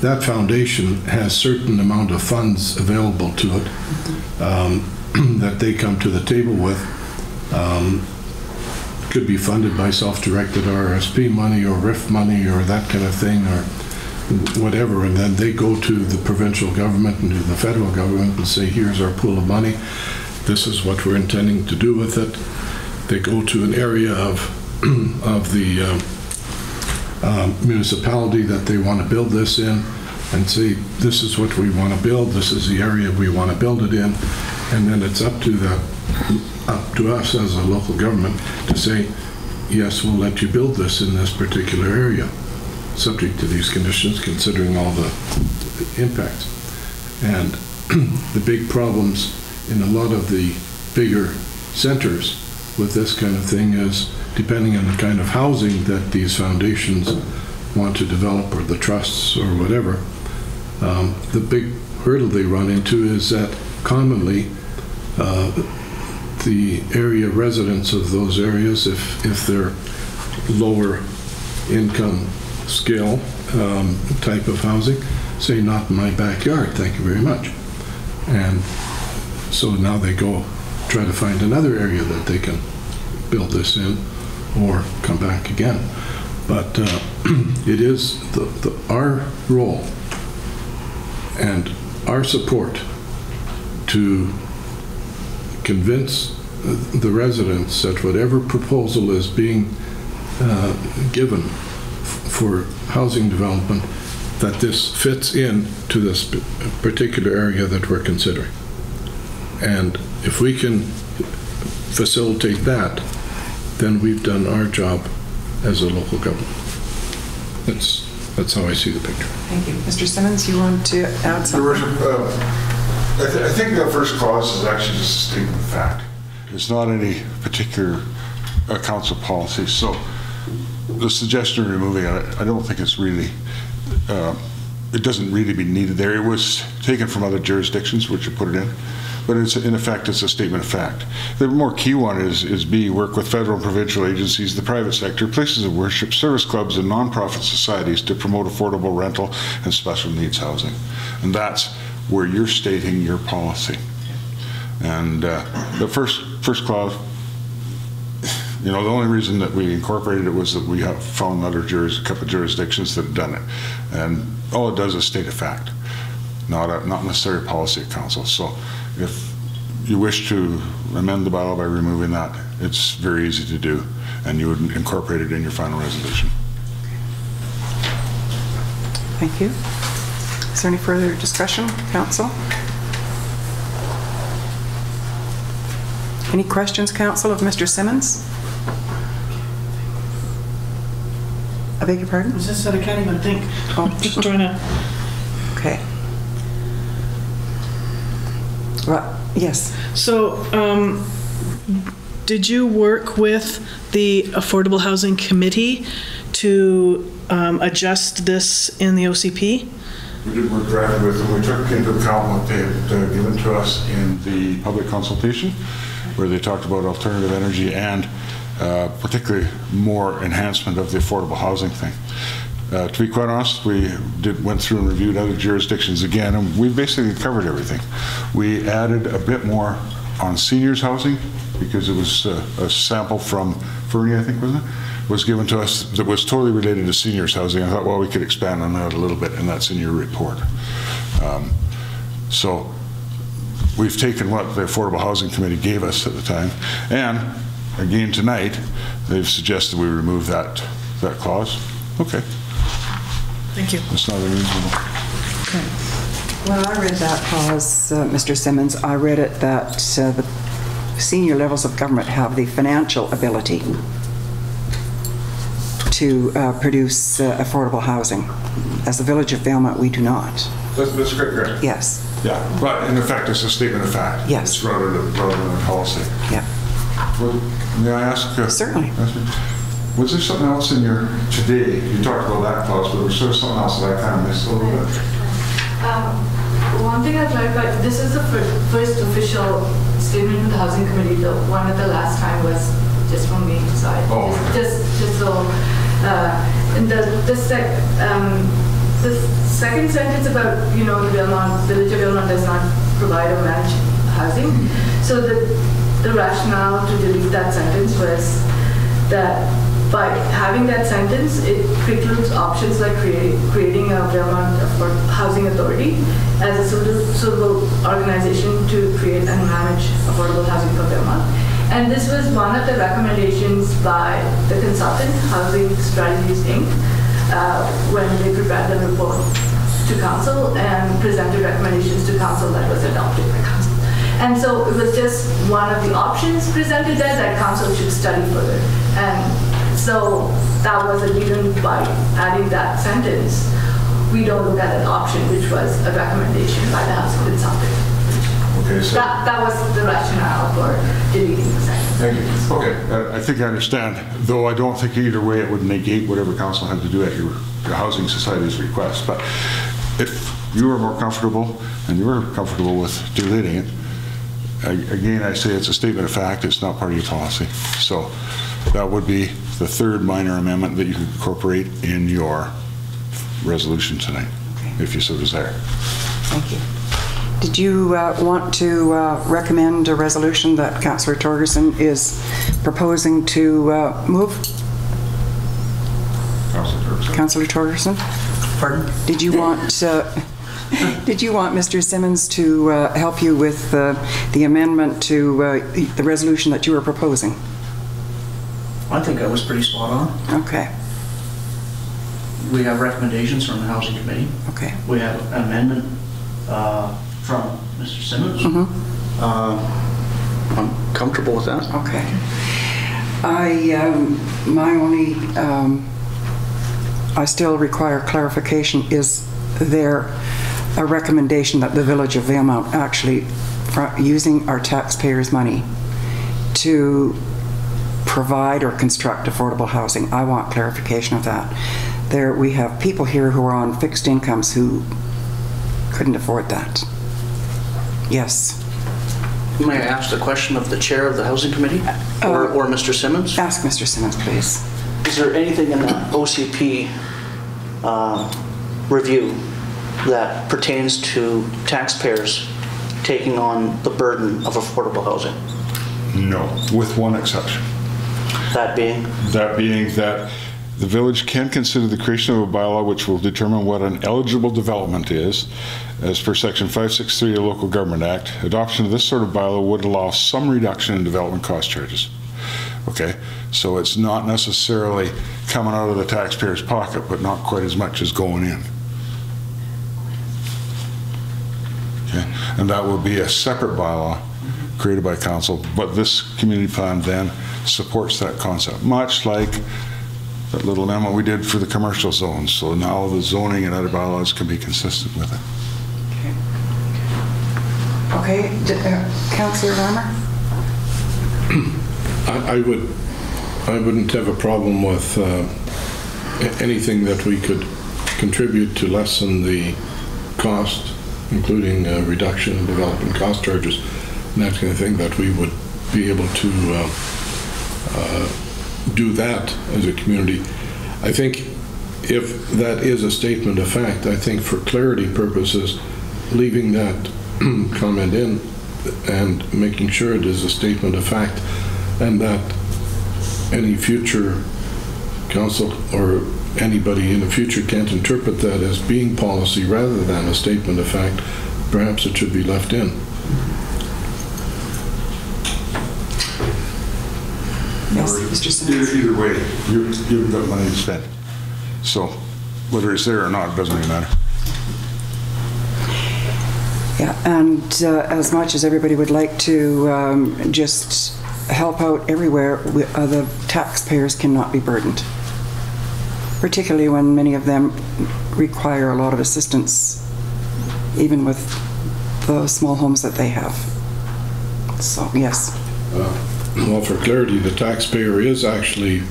that foundation has certain amount of funds available to it um, (clears throat) that they come to the table with. Um, could be funded by self-directed RSP money or RRIF money or that kind of thing or whatever, and then they go to the provincial government and to the federal government and say, here's our pool of money, this is what we're intending to do with it. They go to an area of, (clears throat) of the um, um, municipality that they want to build this in and say, this is what we want to build, this is the area we want to build it in, and then it's up to the, up to us as a local government to say, yes, we'll let you build this in this particular area, subject to these conditions, considering all the impacts. And (clears throat) the big problems in a lot of the bigger centers with this kind of thing is, depending on the kind of housing that these foundations want to develop, or the trusts, or whatever, um, the big hurdle they run into is that commonly uh, the area residents of those areas, if, if they're lower income scale um, type of housing, say, not in my backyard, thank you very much. And so now they go try to find another area that they can build this in or come back again. But uh, (clears throat) it is the, the, our role and our support to convince the residents that whatever proposal is being uh, given for housing development, that this fits in to this particular area that we're considering. And if we can facilitate that, then we've done our job as a local government. That's, that's how I see the picture. Thank you. Mr. Simmons, you want to add Your something? Worship, uh, I, th- I think the first clause is actually just a statement of fact. It's not any particular uh, council policy. So the suggestion of removing it, I don't think it's really, uh, it doesn't really be needed there. It was taken from other jurisdictions, which you put it in. But it's, in effect, it's a statement of fact. The more key one is, is B, work with federal and provincial agencies, the private sector, places of worship, service clubs, and nonprofit societies to promote affordable rental and special needs housing. And that's where you're stating your policy. And uh, the first, first clause, you know, the only reason that we incorporated it was that we have found other juris, a couple of jurisdictions that have done it. And all it does is state a fact, not a, not necessarily a policy council. So if you wish to amend the bylaw by removing that, it's very easy to do, and you would incorporate it in your final resolution. Thank you. Is there any further discussion, council? Any questions, council, of Mr. Simmons? I beg your pardon? It's just that I can't even think. Oh. Just trying to, Okay. Well, yes. so, um, did you work with the Affordable Housing Committee to, um, adjust this in the OCP? We did work directly with them. We took into account what they had uh, given to us in the public consultation, where they talked about alternative energy and uh, particularly more enhancement of the affordable housing thing. Uh, To be quite honest, we did, went through and reviewed other jurisdictions again, and we basically covered everything. We added a bit more on seniors housing, because it was uh, a sample from Fernie, I think, wasn't it? Was given to us that was totally related to seniors housing. I thought, well, we could expand on that a little bit, and that's in your report. Um, So we've taken what the Affordable Housing Committee gave us at the time, and again tonight, they've suggested we remove that, that clause. Okay, Thank you. that's not unreasonable. Okay. When I read that clause, uh, Mr. Simmons, I read it that uh, the senior levels of government have the financial ability to uh, produce uh, affordable housing. As the Village of Valemount, we do not. That's, that's great, Greg. Yes, Yeah, but in effect, it's a statement of fact. Yes. It's rather than, rather than a policy. yeah. Well, May I ask? uh, Certainly. Was there something else in your, today, you talked about that clause, but was there something else that I kind of missed a little bit? Um, One thing I'd like, but this is the fir- first official statement from the housing committee. The one at the last time was just from me, so I Oh, just, just, just so, uh, and the, the sec, um, the second sentence about, you know, the Valemount, Village of Valemount does not provide or manage housing. So the, the rationale to delete that sentence was that by having that sentence, it precludes options like creating, creating a Valemount Housing Authority as a suitable organization to create and manage affordable housing for Valemount. And this was one of the recommendations by the consultant, Housing Strategies Inc., uh, when they prepared the report to council and presented recommendations to council that was adopted by council. And so it was just one of the options presented there that council should study further. And so that was a reason by adding that sentence, we don't look at an option, which was a recommendation by the housing consultant. Okay, so, That, that was the rationale for deleting the sentence. thank you. Okay, I- I think I understand, though I don't think either way it would negate whatever council had to do at your your housing society's request. But if you were more comfortable and you were comfortable with deleting it, a- again, I say it's a statement of fact, it's not part of your policy. So that would be the third minor amendment that you could incorporate in your resolution tonight, if you so desire. Thank you. Did you uh, want to uh, recommend a resolution that Councillor Torgerson is proposing to uh, move? Councilor Torgerson. Councillor Torgerson? Pardon? Did you want, uh, (laughs) did you want Mr. Simmons to uh, help you with uh, the amendment to uh, the resolution that you were proposing? I think that was pretty spot on. Okay, We have recommendations from the Housing Committee. okay. We have an amendment uh, from Mr. Simmons. Uh, I'm comfortable with that. Okay. I, um, my only, um, I still require clarification. Is there a recommendation that the Village of Valemount actually, fr- using our taxpayers' money, to provide or construct affordable housing? I want clarification of that. There, we have people here who are on fixed incomes who couldn't afford that. Yes. May I ask the question of the chair of the Housing Committee? Or or Mr. Simmons? Ask Mr. Simmons, please. Is there anything in the OCP uh, review that pertains to taxpayers taking on the burden of affordable housing? No, with one exception. That being, That being that the village can consider the creation of a bylaw which will determine what an eligible development is, as per section 563 of the Local Government Act. Adoption of this sort of bylaw would allow some reduction in development cost charges. Okay, so it's not necessarily coming out of the taxpayer's pocket, but not quite as much as going in. Okay, and that would be a separate bylaw created by council, but this community plan then supports that concept, much like that little amendment we did for the commercial zones. So now the zoning and other bylaws can be consistent with it. Okay, d- uh, Councillor Reimer? I I would, I wouldn't have a problem with uh, anything that we could contribute to lessen the cost, including uh, reduction in development cost charges, and that kind of thing, that we would be able to uh, Uh, do that as a community. I think if that is a statement of fact, I think for clarity purposes, leaving that (clears throat) comment in and making sure it is a statement of fact, and that any future council or anybody in the future can't interpret that as being policy rather than a statement of fact, perhaps it should be left in. Yes, Mr. Either, Simmons. either way, you, you've got money to spend. So whether it's there or not, it doesn't really matter. Yeah, and uh, as much as everybody would like to um, just help out everywhere, we- uh, the taxpayers cannot be burdened, particularly when many of them require a lot of assistance, even with the small homes that they have. So, yes. Well, for clarity, the taxpayer is actually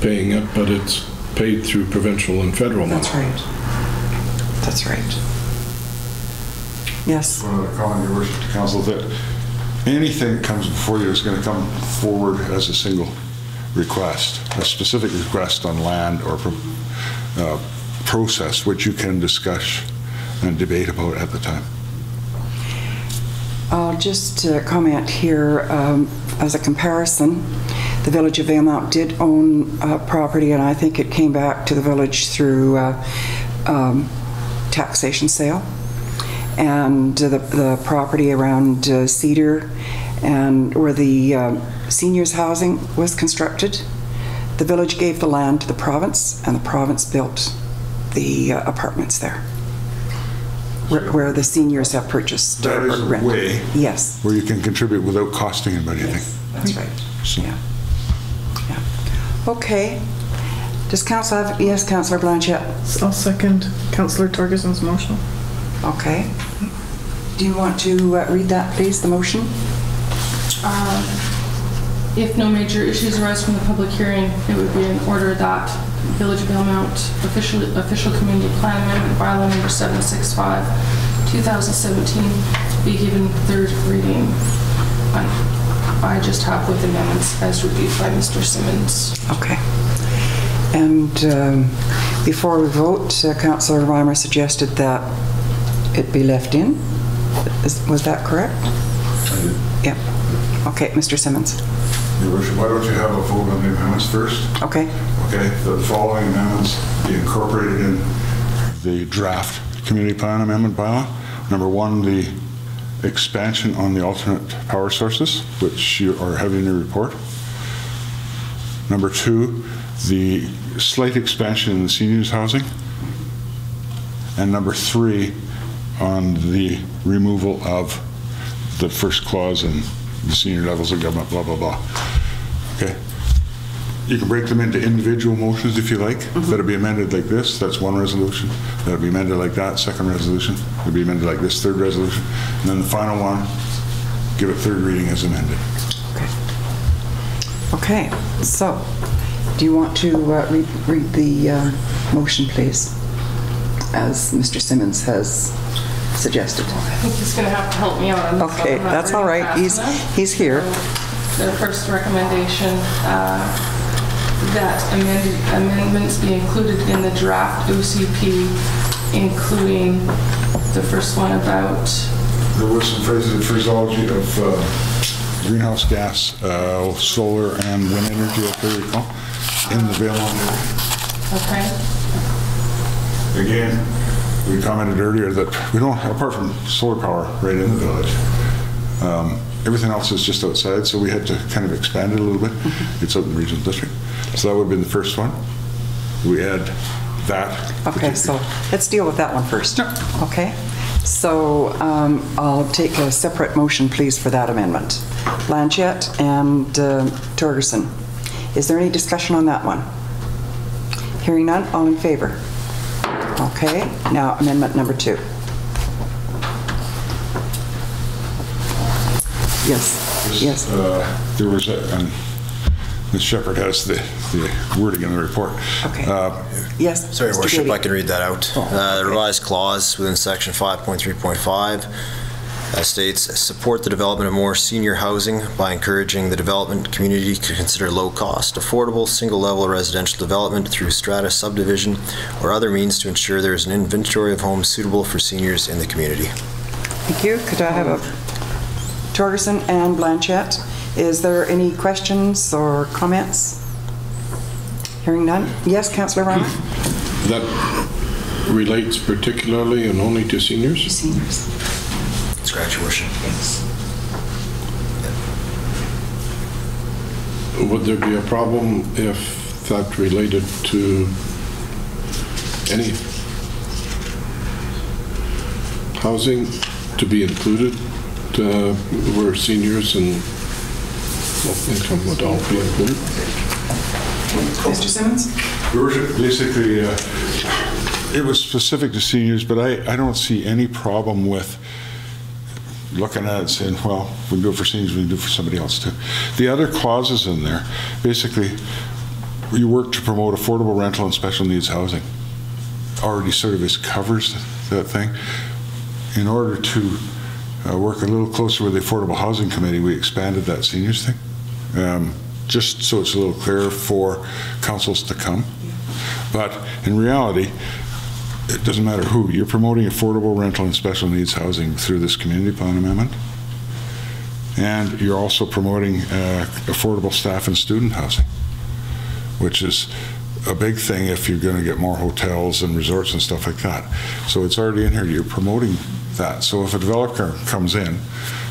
paying it, but it's paid through provincial and federal money. That's right. That's right. Yes, One other comment, Your Worship, to council, that anything that comes before you is going to come forward as a single request, a specific request on land or pro- uh, process, which you can discuss and debate about at the time. I'll just uh, comment here um, as a comparison. The village of Valemount did own uh, property, and I think it came back to the village through uh, um, taxation sale. And uh, the, the property around uh, Cedar and where the uh, seniors' housing was constructed, the village gave the land to the province, and the province built the uh, apartments there, where, where the seniors have purchased That or is a rented. way Yes. where you can contribute without costing anybody anything. That's right. So- Yeah. Yeah. Okay. Does council have, yes, Councillor Blanchette? I'll second Councillor Torgerson's motion. Okay. Do you want to uh, read that, please, the motion? Um, If no major issues arise from the public hearing, it would be in order that Village of Valemount official, official community plan amendment bylaw number 765, 2017 be given third reading. I I just have with amendments as reviewed by Mr. Simmons. Okay. And um, before we vote, uh, Councillor Reimer suggested that it be left in. Is- Was that correct? Yep. Okay, Mr. Simmons. Your Worship, why don't you have a vote on the amendments first? Okay. Okay, the following amendments be incorporated in the draft community plan amendment bylaw. Number one, the expansion on the alternate power sources, which you are having in your report. Number two, the slight expansion in the seniors' housing. And number three, on the removal of the first clause in the senior levels of government, blah, blah, blah. Okay? You can break them into individual motions if you like. That'll be amended like this, that's one resolution. That'll be amended like that, second resolution. It'll be amended like this, third resolution. And then the final one, give it third reading as amended. Okay, Okay. so, do you want to uh, read read the uh, motion, please, as Mr. Simmons has suggested? I think he's going to have to help me out on this. Okay, that's all reading right. fast He's- enough. he's here. So, The first recommendation, uh, that amended- amendments be included in the draft OCP, including the first one about, There was some phrases, phraseology of uh, greenhouse gas, uh, solar and wind energy, if I recall, in the area. okay? Again, we commented earlier that we don't, apart from solar power right in the village, um, everything else is just outside, so we had to kind of expand it a little bit. It's out in the regional district. So that would have been the first one. We add that. Okay, so let's deal with that one first. Okay? So um, I'll take a separate motion, please, for that amendment. Blanchette and uh, Torgerson. Is there any discussion on that one? Hearing none, all in favor? Okay, now amendment number two. Yes, yes. Uh, There was, a- and Ms. Shepherd has the the wording in the report. Okay. Uh, Yes, Sorry, Mr. Worship, Gady. I can read that out. Oh, Uh, The okay. revised clause within section 5.3.5 uh, states, support the development of more senior housing by encouraging the development community to consider low-cost, affordable, single-level residential development through strata subdivision or other means to ensure there is an inventory of homes suitable for seniors in the community. Thank you. Could I have a, Torgerson and Blanchette, is there any questions or comments? Hearing none? Yes, Councillor Reimer? That relates particularly and only to seniors? To Seniors. Scratch, Your Worship. Would there be a problem if that related to any housing to be included, uh, where seniors and low Mr. Simmons? Basically, uh, it was specific to seniors, but I, I don't see any problem with looking at it and saying, well, we do it for seniors, we do it for somebody else too. The other clauses in there, basically, you work to promote affordable rental and special needs housing. Already sort of is covers that thing. In order to uh, work a little closer with the Affordable Housing Committee, we expanded that seniors thing. Um, just so it's a little clearer for councils to come. But in reality, it doesn't matter who, you're promoting affordable rental and special needs housing through this community plan amendment. And you're also promoting uh, affordable staff and student housing, which is a big thing if you're going to get more hotels and resorts and stuff like that. So it's already in here, you're promoting that. So if a developer comes in,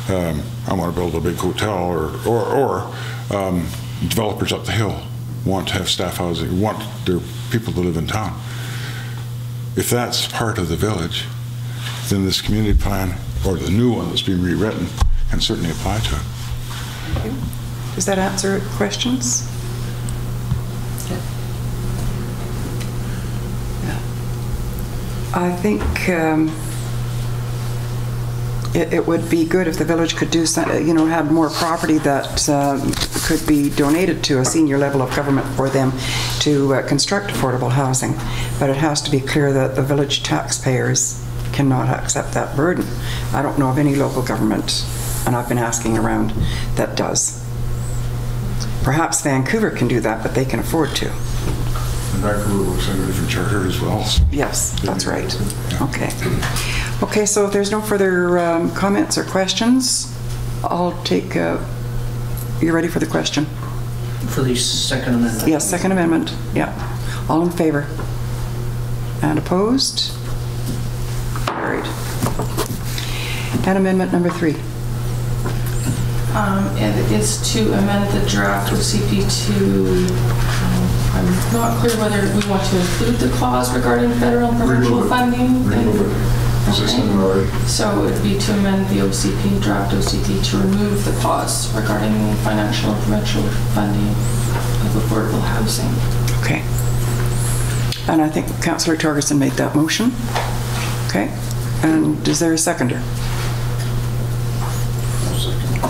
um, I want to build a big hotel or, or, or um, developers up the hill want to have staff housing, want their people to live in town. If that's part of the village, then this community plan, or the new one that's being rewritten, can certainly apply to it. Does that answer questions? Yeah. I think um, it it would be good if the village could do, some- you know, have more property that um, could be donated to a senior level of government for them to uh, construct affordable housing. But it has to be clear that the village taxpayers cannot accept that burden. I don't know of any local government, and I've been asking around, that does. Perhaps Vancouver can do that, but they can afford to. And Vancouver works under a different charter as well. so- Yes, that's right. Okay. Okay, so if there's no further um, comments or questions, I'll take, uh, you ready for the question? For the Second Amendment? Yes, Second Amendment, yeah. All in favor? And opposed? Carried. And Amendment number three. Um, And it is to amend the draft OCP to, um, I'm not clear whether we want to include the clause regarding federal and provincial funding. Remove it. Is this already? So it'd be to amend the OCP, draft OCP, to remove the clause regarding financial and provincial funding of affordable housing. Okay. And I think Councillor Torgerson made that motion. Okay. And is there a seconder?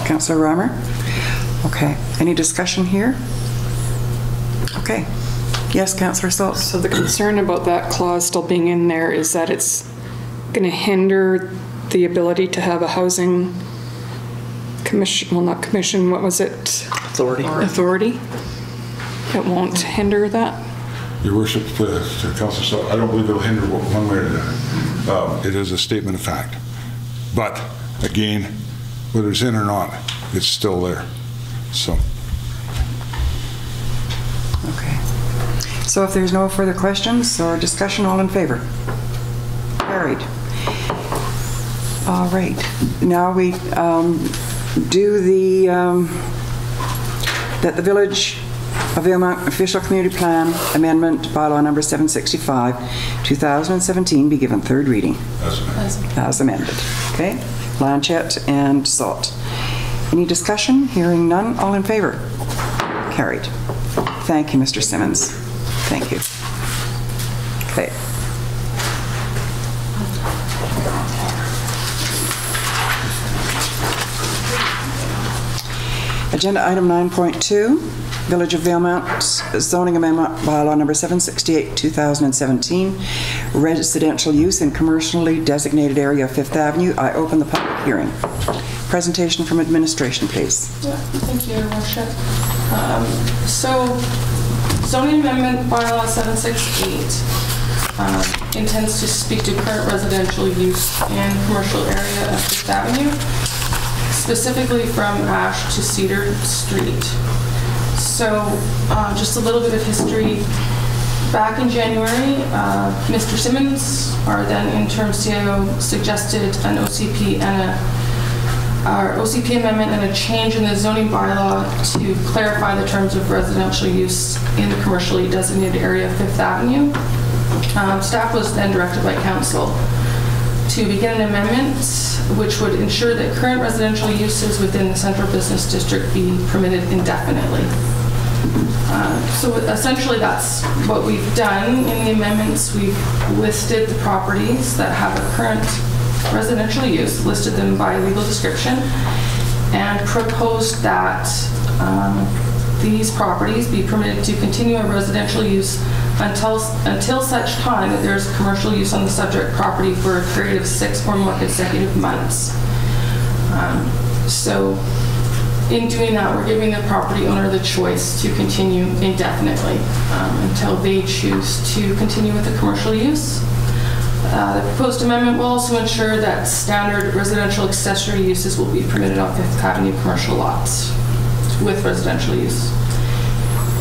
Councillor Reimer? Okay. Any discussion here? Okay. Yes, Councillor Schultz? So the concern about that clause still being in there is that it's going to hinder the ability to have a housing commission, well, not commission, what was it? Authority? Authority? It won't hinder that? Your Worship, uh, to Councilor Sutton, I don't believe it'll hinder one one way or the other. Um, It is a statement of fact. But, again, whether it's in or not, it's still there. So, Okay. So if there's no further questions or discussion, all in favor? Carried. All right. Now we um, do the, um, that the Village of Valemount Official Community Plan Amendment Bylaw Number 765, 2017 be given third reading as amended. Okay? Blanchette and Salt. Any discussion? Hearing none. All in favor? Carried. Thank you, Mr. Simmons. Thank you. Okay. Agenda item 9.2, Village of Valemount zoning amendment bylaw number 768, 2017, residential use in commercially designated area of Fifth Avenue. I open the public hearing. Presentation from administration, please. Yeah, thank you, Your Worship. Um, So zoning amendment bylaw 768 um, intends to speak to current residential use in commercial area of Fifth Avenue, specifically from Ash to Cedar Street. So uh, just a little bit of history. Back in January, uh, Mr. Simmons, our then interim CIO, suggested an OCP and a our OCP amendment and a change in the zoning bylaw to clarify the terms of residential use in the commercially designated area of Fifth Avenue. Um, Staff was then directed by council to begin an amendment which would ensure that current residential uses within the central business district be permitted indefinitely. Uh, So essentially, that's what we've done in the amendments. We've listed the properties that have a current residential use, listed them by legal description, and proposed that um, these properties be permitted to continue a residential use until, until such time that there's commercial use on the subject property for a period of six or more consecutive months. Um, So in doing that, we're giving the property owner the choice to continue indefinitely um, until they choose to continue with the commercial use. Uh, The proposed amendment will also ensure that standard residential accessory uses will be permitted on Fifth Avenue commercial lots with residential use.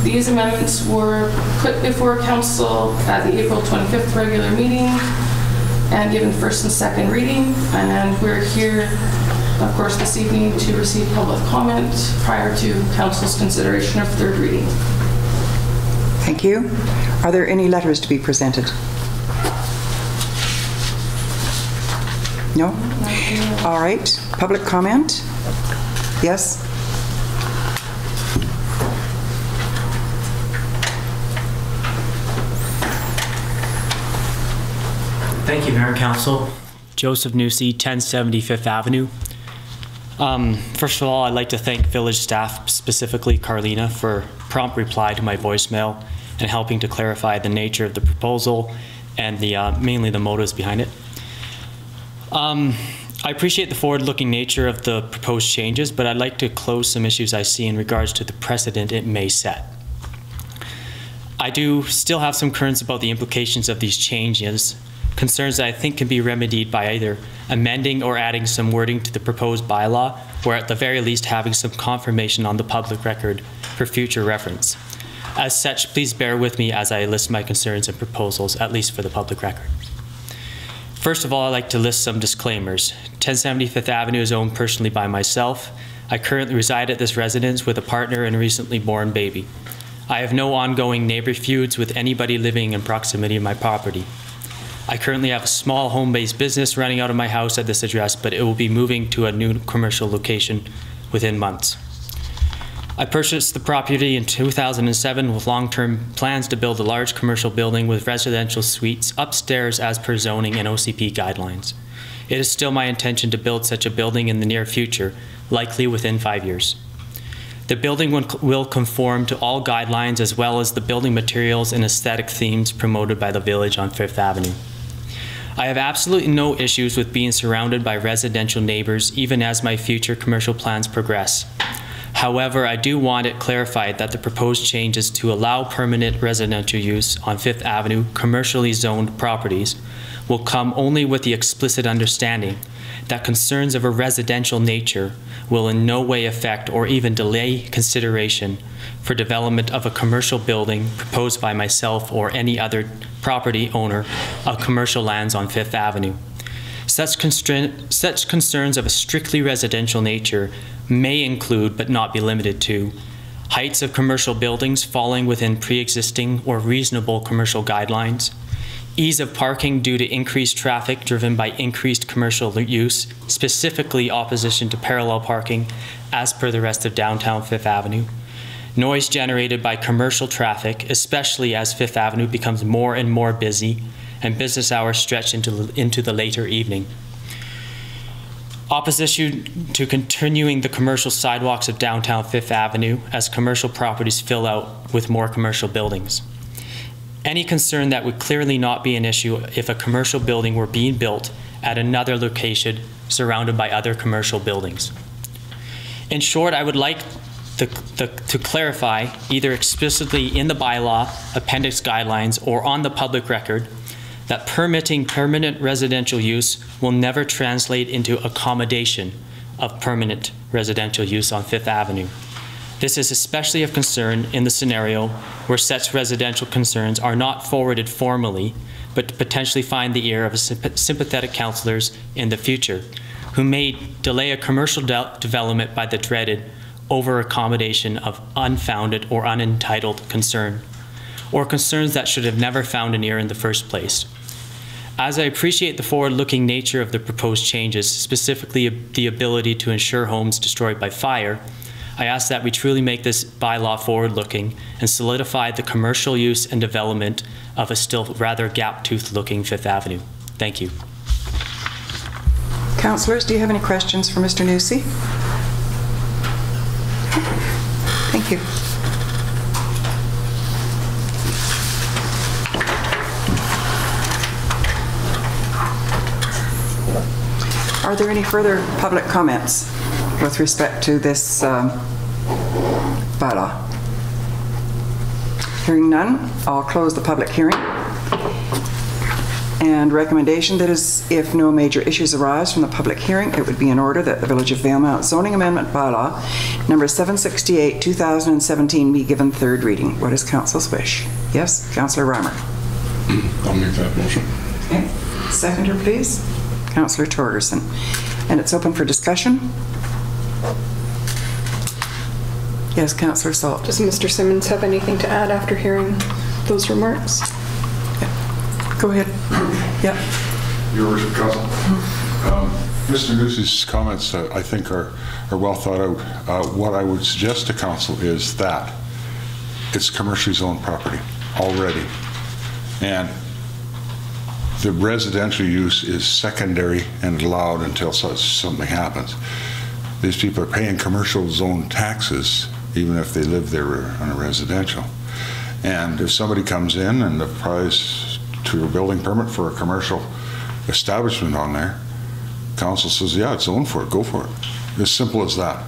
These amendments were put before council at the April 25th regular meeting and given first and second reading. And we're here, of course, this evening to receive public comment prior to council's consideration of third reading. Thank you. Are there any letters to be presented? No? All right. Public comment? Yes? Thank you, Mayor and Council. Joseph Newsy, 1070 Fifth Avenue. Um, First of all, I'd like to thank village staff, specifically Carleena, for prompt reply to my voicemail and helping to clarify the nature of the proposal and the, uh, mainly the motives behind it. Um, I appreciate the forward-looking nature of the proposed changes, but I'd like to close some issues I see in regards to the precedent it may set. I do still have some concerns about the implications of these changes, concerns that I think can be remedied by either amending or adding some wording to the proposed bylaw, or at the very least having some confirmation on the public record for future reference. As such, please bear with me as I list my concerns and proposals, at least for the public record. First of all, I'd like to list some disclaimers. 1075th Avenue is owned personally by myself. I currently reside at this residence with a partner and a recently born baby. I have no ongoing neighbor feuds with anybody living in proximity of my property. I currently have a small home-based business running out of my house at this address, but it will be moving to a new commercial location within months. I purchased the property in 2007 with long-term plans to build a large commercial building with residential suites upstairs as per zoning and OCP guidelines. It is still my intention to build such a building in the near future, likely within five years. The building will conform to all guidelines as well as the building materials and aesthetic themes promoted by the village on Fifth Avenue. I have absolutely no issues with being surrounded by residential neighbors even as my future commercial plans progress. However, I do want it clarified that the proposed changes to allow permanent residential use on Fifth Avenue commercially zoned properties will come only with the explicit understanding that concerns of a residential nature will in no way affect or even delay consideration for development of a commercial building proposed by myself or any other property owner of commercial lands on Fifth Avenue. Such, such concerns of a strictly residential nature may include, but not be limited to, heights of commercial buildings falling within pre-existing or reasonable commercial guidelines, ease of parking due to increased traffic driven by increased commercial use, specifically opposition to parallel parking as per the rest of downtown Fifth Avenue, noise generated by commercial traffic, especially as Fifth Avenue becomes more and more busy and business hours stretch into, into the later evening. Opposition to continuing the commercial sidewalks of downtown Fifth Avenue as commercial properties fill out with more commercial buildings. Any concern that would clearly not be an issue if a commercial building were being built at another location surrounded by other commercial buildings. In short, I would like the, the, to clarify, either explicitly in the bylaw, appendix guidelines, or on the public record, that permitting permanent residential use will never translate into accommodation of permanent residential use on Fifth Avenue. This is especially of concern in the scenario where such residential concerns are not forwarded formally, but potentially find the ear of symp- sympathetic councillors in the future, who may delay a commercial de- development by the dreaded over accommodation of unfounded or unentitled concern, or concerns that should have never found an ear in the first place. As I appreciate the forward-looking nature of the proposed changes, specifically the ability to insure homes destroyed by fire, I ask that we truly make this bylaw forward-looking and solidify the commercial use and development of a still rather gap-toothed looking Fifth Avenue. Thank you. Councillors, do you have any questions for Mr. Nussi? Thank you. Are there any further public comments with respect to this um, bylaw? Hearing none, I'll close the public hearing. And recommendation that is, if no major issues arise from the public hearing, it would be in order that the Village of Valemount zoning amendment bylaw number 768, 2017 be given third reading. What is council's wish? Yes, Councillor Reimer. I'll make that motion. Okay. Seconder, please. Councillor Torgerson. And it's open for discussion. Yes, Councillor Salt. Does Mr. Simmons have anything to add after hearing those remarks? Go ahead. Yep. Your worship, council. Um, Mr. Nussi's comments, uh, I think, are, are well thought out. Uh, What I would suggest to council is that it's commercially zoned property already. And the residential use is secondary and allowed until such something happens. These people are paying commercial zone taxes even if they live there on a residential. And if somebody comes in and applies to a building permit for a commercial establishment on there, council says, yeah, it's zoned for it, go for it. As simple as that.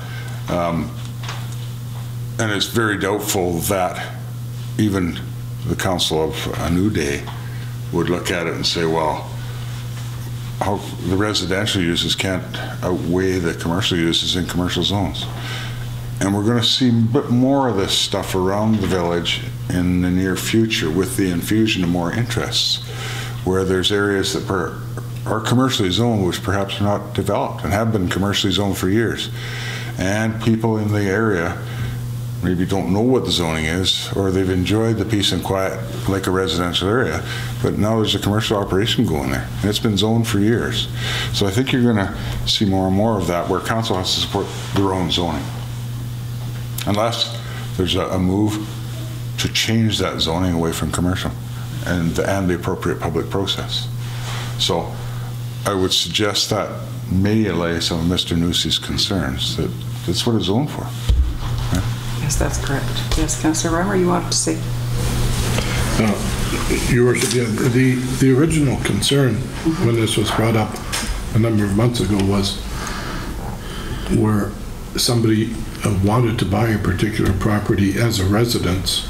Um, And it's very doubtful that even the council of a new day would look at it and say, well, how, the residential uses can't outweigh the commercial uses in commercial zones. And we're going to see a bit more of this stuff around the village in the near future with the infusion of more interests, where there's areas that per, are commercially zoned, which perhaps are not developed and have been commercially zoned for years. And people in the area maybe don't know what the zoning is, or they've enjoyed the peace and quiet like a residential area, but now there's a commercial operation going there, and it's been zoned for years. So I think you're going to see more and more of that, where council has to support their own zoning. Unless there's a, a move to change that zoning away from commercial and, and the appropriate public process. So I would suggest that may allay some of Mr. Nussi's concerns, that that's what it's zoned for. Yes, that's correct. Yes, Councillor Reimer, you wanted to say? Uh, Your worship, yeah, the, the original concern when this was brought up a number of months ago was where somebody wanted to buy a particular property as a residence,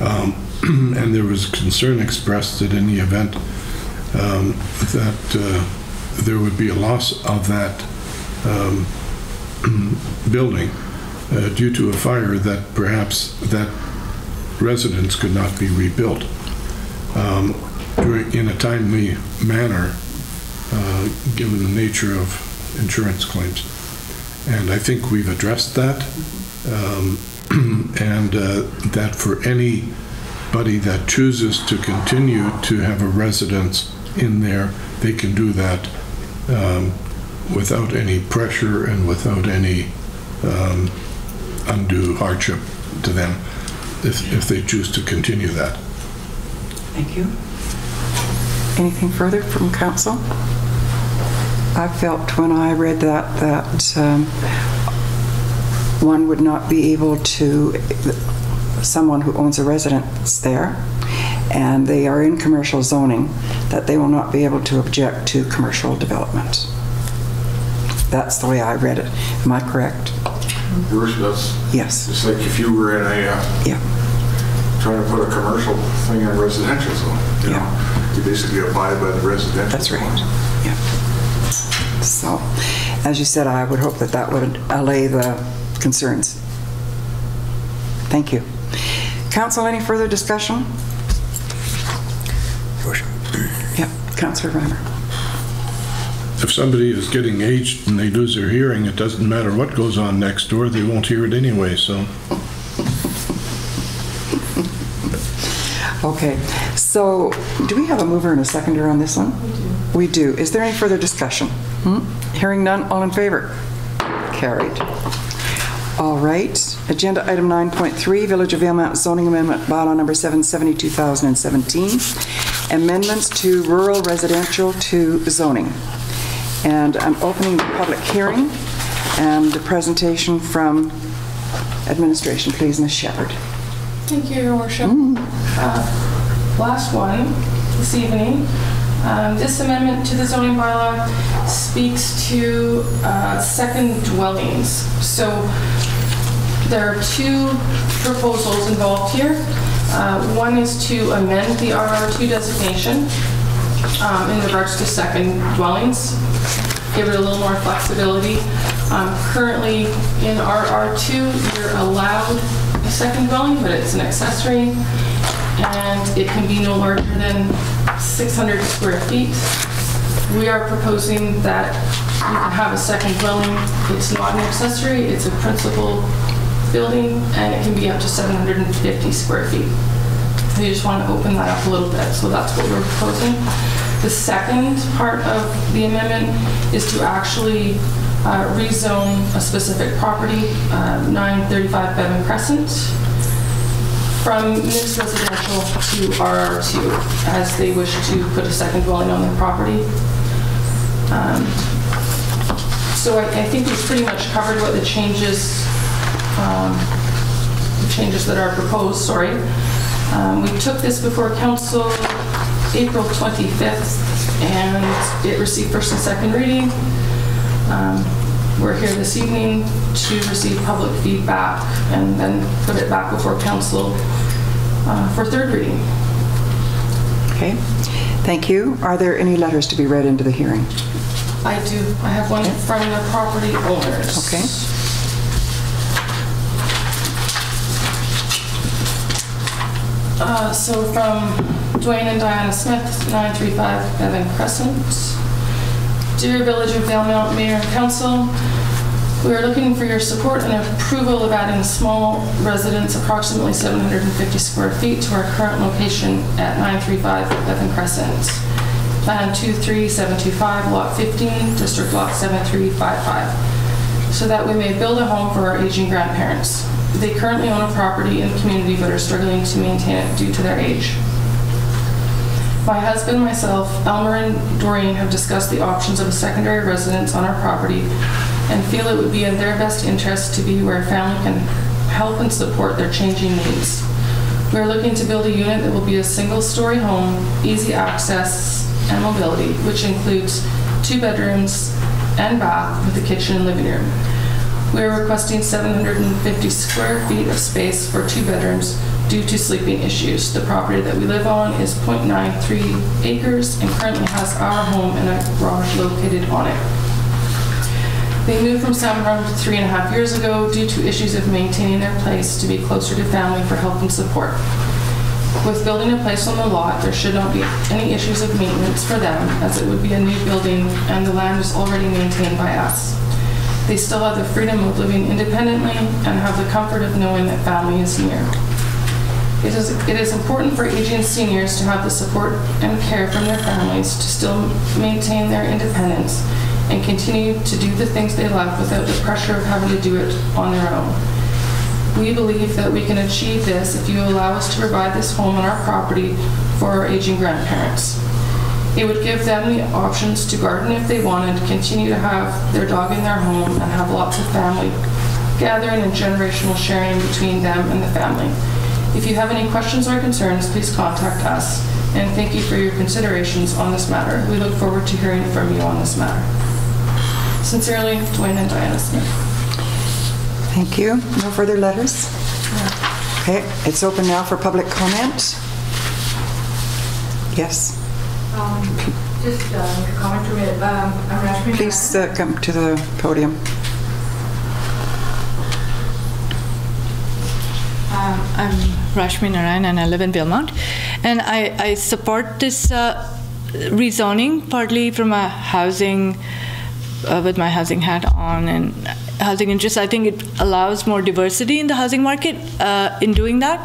um, (clears throat) and there was concern expressed that in the event um, that uh, there would be a loss of that um, (clears throat) building uh, due to a fire, that perhaps that residence could not be rebuilt um, during, in a timely manner, uh, given the nature of insurance claims. And I think we've addressed that, um, (clears throat) and uh, that for anybody that chooses to continue to have a residence in there, they can do that um, without any pressure and without any um, undue hardship to them if, if they choose to continue that. Thank you. Anything further from council? I felt when I read that, that um, one would not be able to, someone who owns a residence there, and they are in commercial zoning, that they will not be able to object to commercial development. That's the way I read it. Am I correct? Your worship, that's, Yes. it's like if you were in a, uh, Yeah. trying to put a commercial thing in a residential zone, you know? You basically abide by the residential. That's right. zone. Yeah. So, as you said, I would hope that that would allay the concerns. Thank you. Council, any further discussion? Your worship. Yep, Councillor Reimer. If somebody is getting aged and they lose their hearing, it doesn't matter what goes on next door, they won't hear it anyway, so. Okay, so do we have a mover and a seconder on this one? We do. We do. Is there any further discussion? Hmm? Hearing none, all in favor? Carried. All right, agenda item 9.3, Village of Valemount zoning amendment bylaw number 770, 2017, amendments to rural residential to zoning. And I'm opening the public hearing and a presentation from administration, please, Ms. Shepherd. Thank you, Your Worship. Uh, Last one this evening. Um, This amendment to the zoning bylaw speaks to uh, second dwellings. So there are two proposals involved here. Uh, One is to amend the RR2 designation um, in regards to second dwellings, give it a little more flexibility. Um, Currently, in RR2, you're allowed a second dwelling, but it's an accessory, and it can be no larger than 600 square feet. We are proposing that you can have a second dwelling. It's not an accessory, it's a principal building, and it can be up to 750 square feet. We just want to open that up a little bit, so that's what we're proposing. The second part of the amendment is to actually uh, rezone a specific property, uh, 935 Bevan Crescent, from mixed residential to RR2, as they wish to put a second dwelling on their property. Um, So I I think we've pretty much covered what the changes, um, the changes that are proposed, sorry. Um, We took this before council April 25th, and it received first and second reading. Um, We're here this evening to receive public feedback and then put it back before council uh, for third reading. Okay, thank you. Are there any letters to be read into the hearing? I do, I have one from the property owners. Okay. Uh, So from Dwayne and Diana Smith, 935 Bevan Crescent. Dear Village of Valemount Mayor and Council, we are looking for your support and approval of adding a small residence approximately 750 square feet to our current location at 935 Bevan Crescent. Plan 23725, Lot 15, District Lot 7355, so that we may build a home for our aging grandparents. They currently own a property in the community but are struggling to maintain it due to their age. My husband, myself, Elmer, and Doreen have discussed the options of a secondary residence on our property and feel it would be in their best interest to be where a family can help and support their changing needs. We are looking to build a unit that will be a single-story home, easy access and mobility, which includes two bedrooms and bath with a kitchen and living room. We are requesting 750 square feet of space for two bedrooms due to sleeping issues. The property that we live on is .93 acres and currently has our home and a garage located on it. They moved from San Samron three and a half years ago due to issues of maintaining their place to be closer to family for help and support. With building a place on the lot, there should not be any issues of maintenance for them, as it would be a new building and the land is already maintained by us. They still have the freedom of living independently and have the comfort of knowing that family is near. It is, it is important for aging seniors to have the support and care from their families to still maintain their independence and continue to do the things they love without the pressure of having to do it on their own. We believe that we can achieve this if you allow us to provide this home on our property for our aging grandparents. It would give them the options to garden if they wanted, continue to have their dog in their home, and have lots of family gathering and generational sharing between them and the family. If you have any questions or concerns, please contact us, and thank you for your considerations on this matter. We look forward to hearing from you on this matter. Sincerely, Dwayne and Diana Smith. Thank you. No further letters? Okay, it's open now for public comment. Yes, Um, Just uh, make a comment to it. Um, I'm Rashmi. please uh, come to the podium. Um, I'm Rashmi Narayan and I live in Valemount. And I, I support this uh, rezoning partly from a housing, uh, with my housing hat on and housing interest. I think it allows more diversity in the housing market uh, in doing that.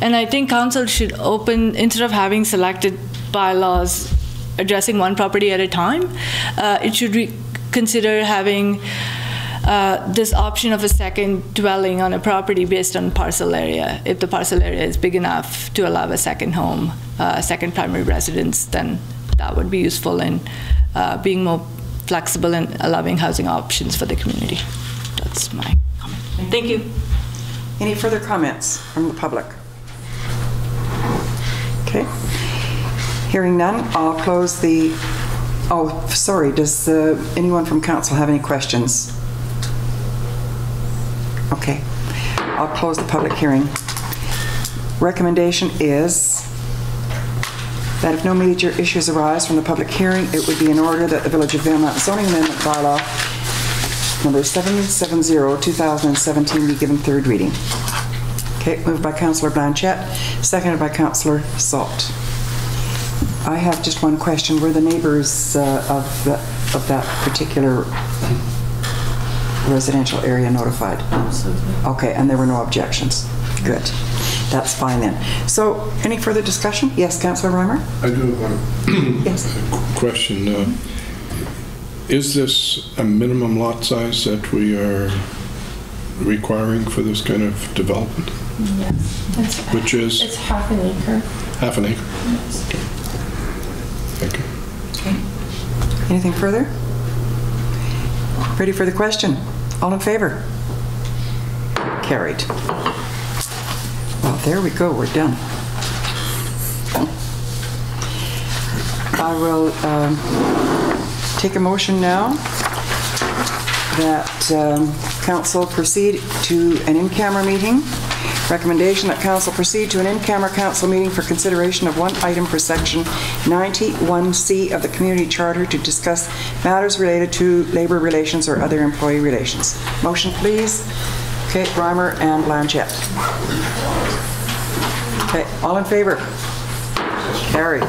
And I think council should open, instead of having selected bylaws addressing one property at a time, uh, it should consider having uh, this option of a second dwelling on a property based on parcel area. If the parcel area is big enough to allow a second home, uh, a second primary residence, then that would be useful in uh, being more flexible and allowing housing options for the community. That's my comment. Thank you. Any further comments from the public? Okay. Hearing none, I'll close the, oh, sorry, does uh, anyone from council have any questions? Okay, I'll close the public hearing. Recommendation is that if no major issues arise from the public hearing, it would be in order that the Village of Valemount zoning amendment bylaw number 770, 2017 be given third reading. Okay, moved by Councillor Blanchette, seconded by Councillor Salt. I have just one question. Were the neighbors uh, of the- of that particular residential area notified? Absolutely. Okay, and there were no objections? Good. That's fine then. So, any further discussion? Yes, Councillor Reimer? I do have (clears throat) Yes. a (clears throat) question. Uh, Is this a minimum lot size that we are requiring for this kind of development? Yes. It's, Which is it's half an acre. half an acre? Yes. Thank you. Okay. Anything further? Ready for the question? All in favor? Carried. There we go, we're done. I will um, take a motion now that um, council proceed to an in-camera meeting. Recommendation that council proceed to an in-camera council meeting for consideration of one item per section 91C of the community charter to discuss matters related to labor relations or other employee relations. Motion, please. Okay, Reimer and Blanchette. Okay, all in favor? Carried.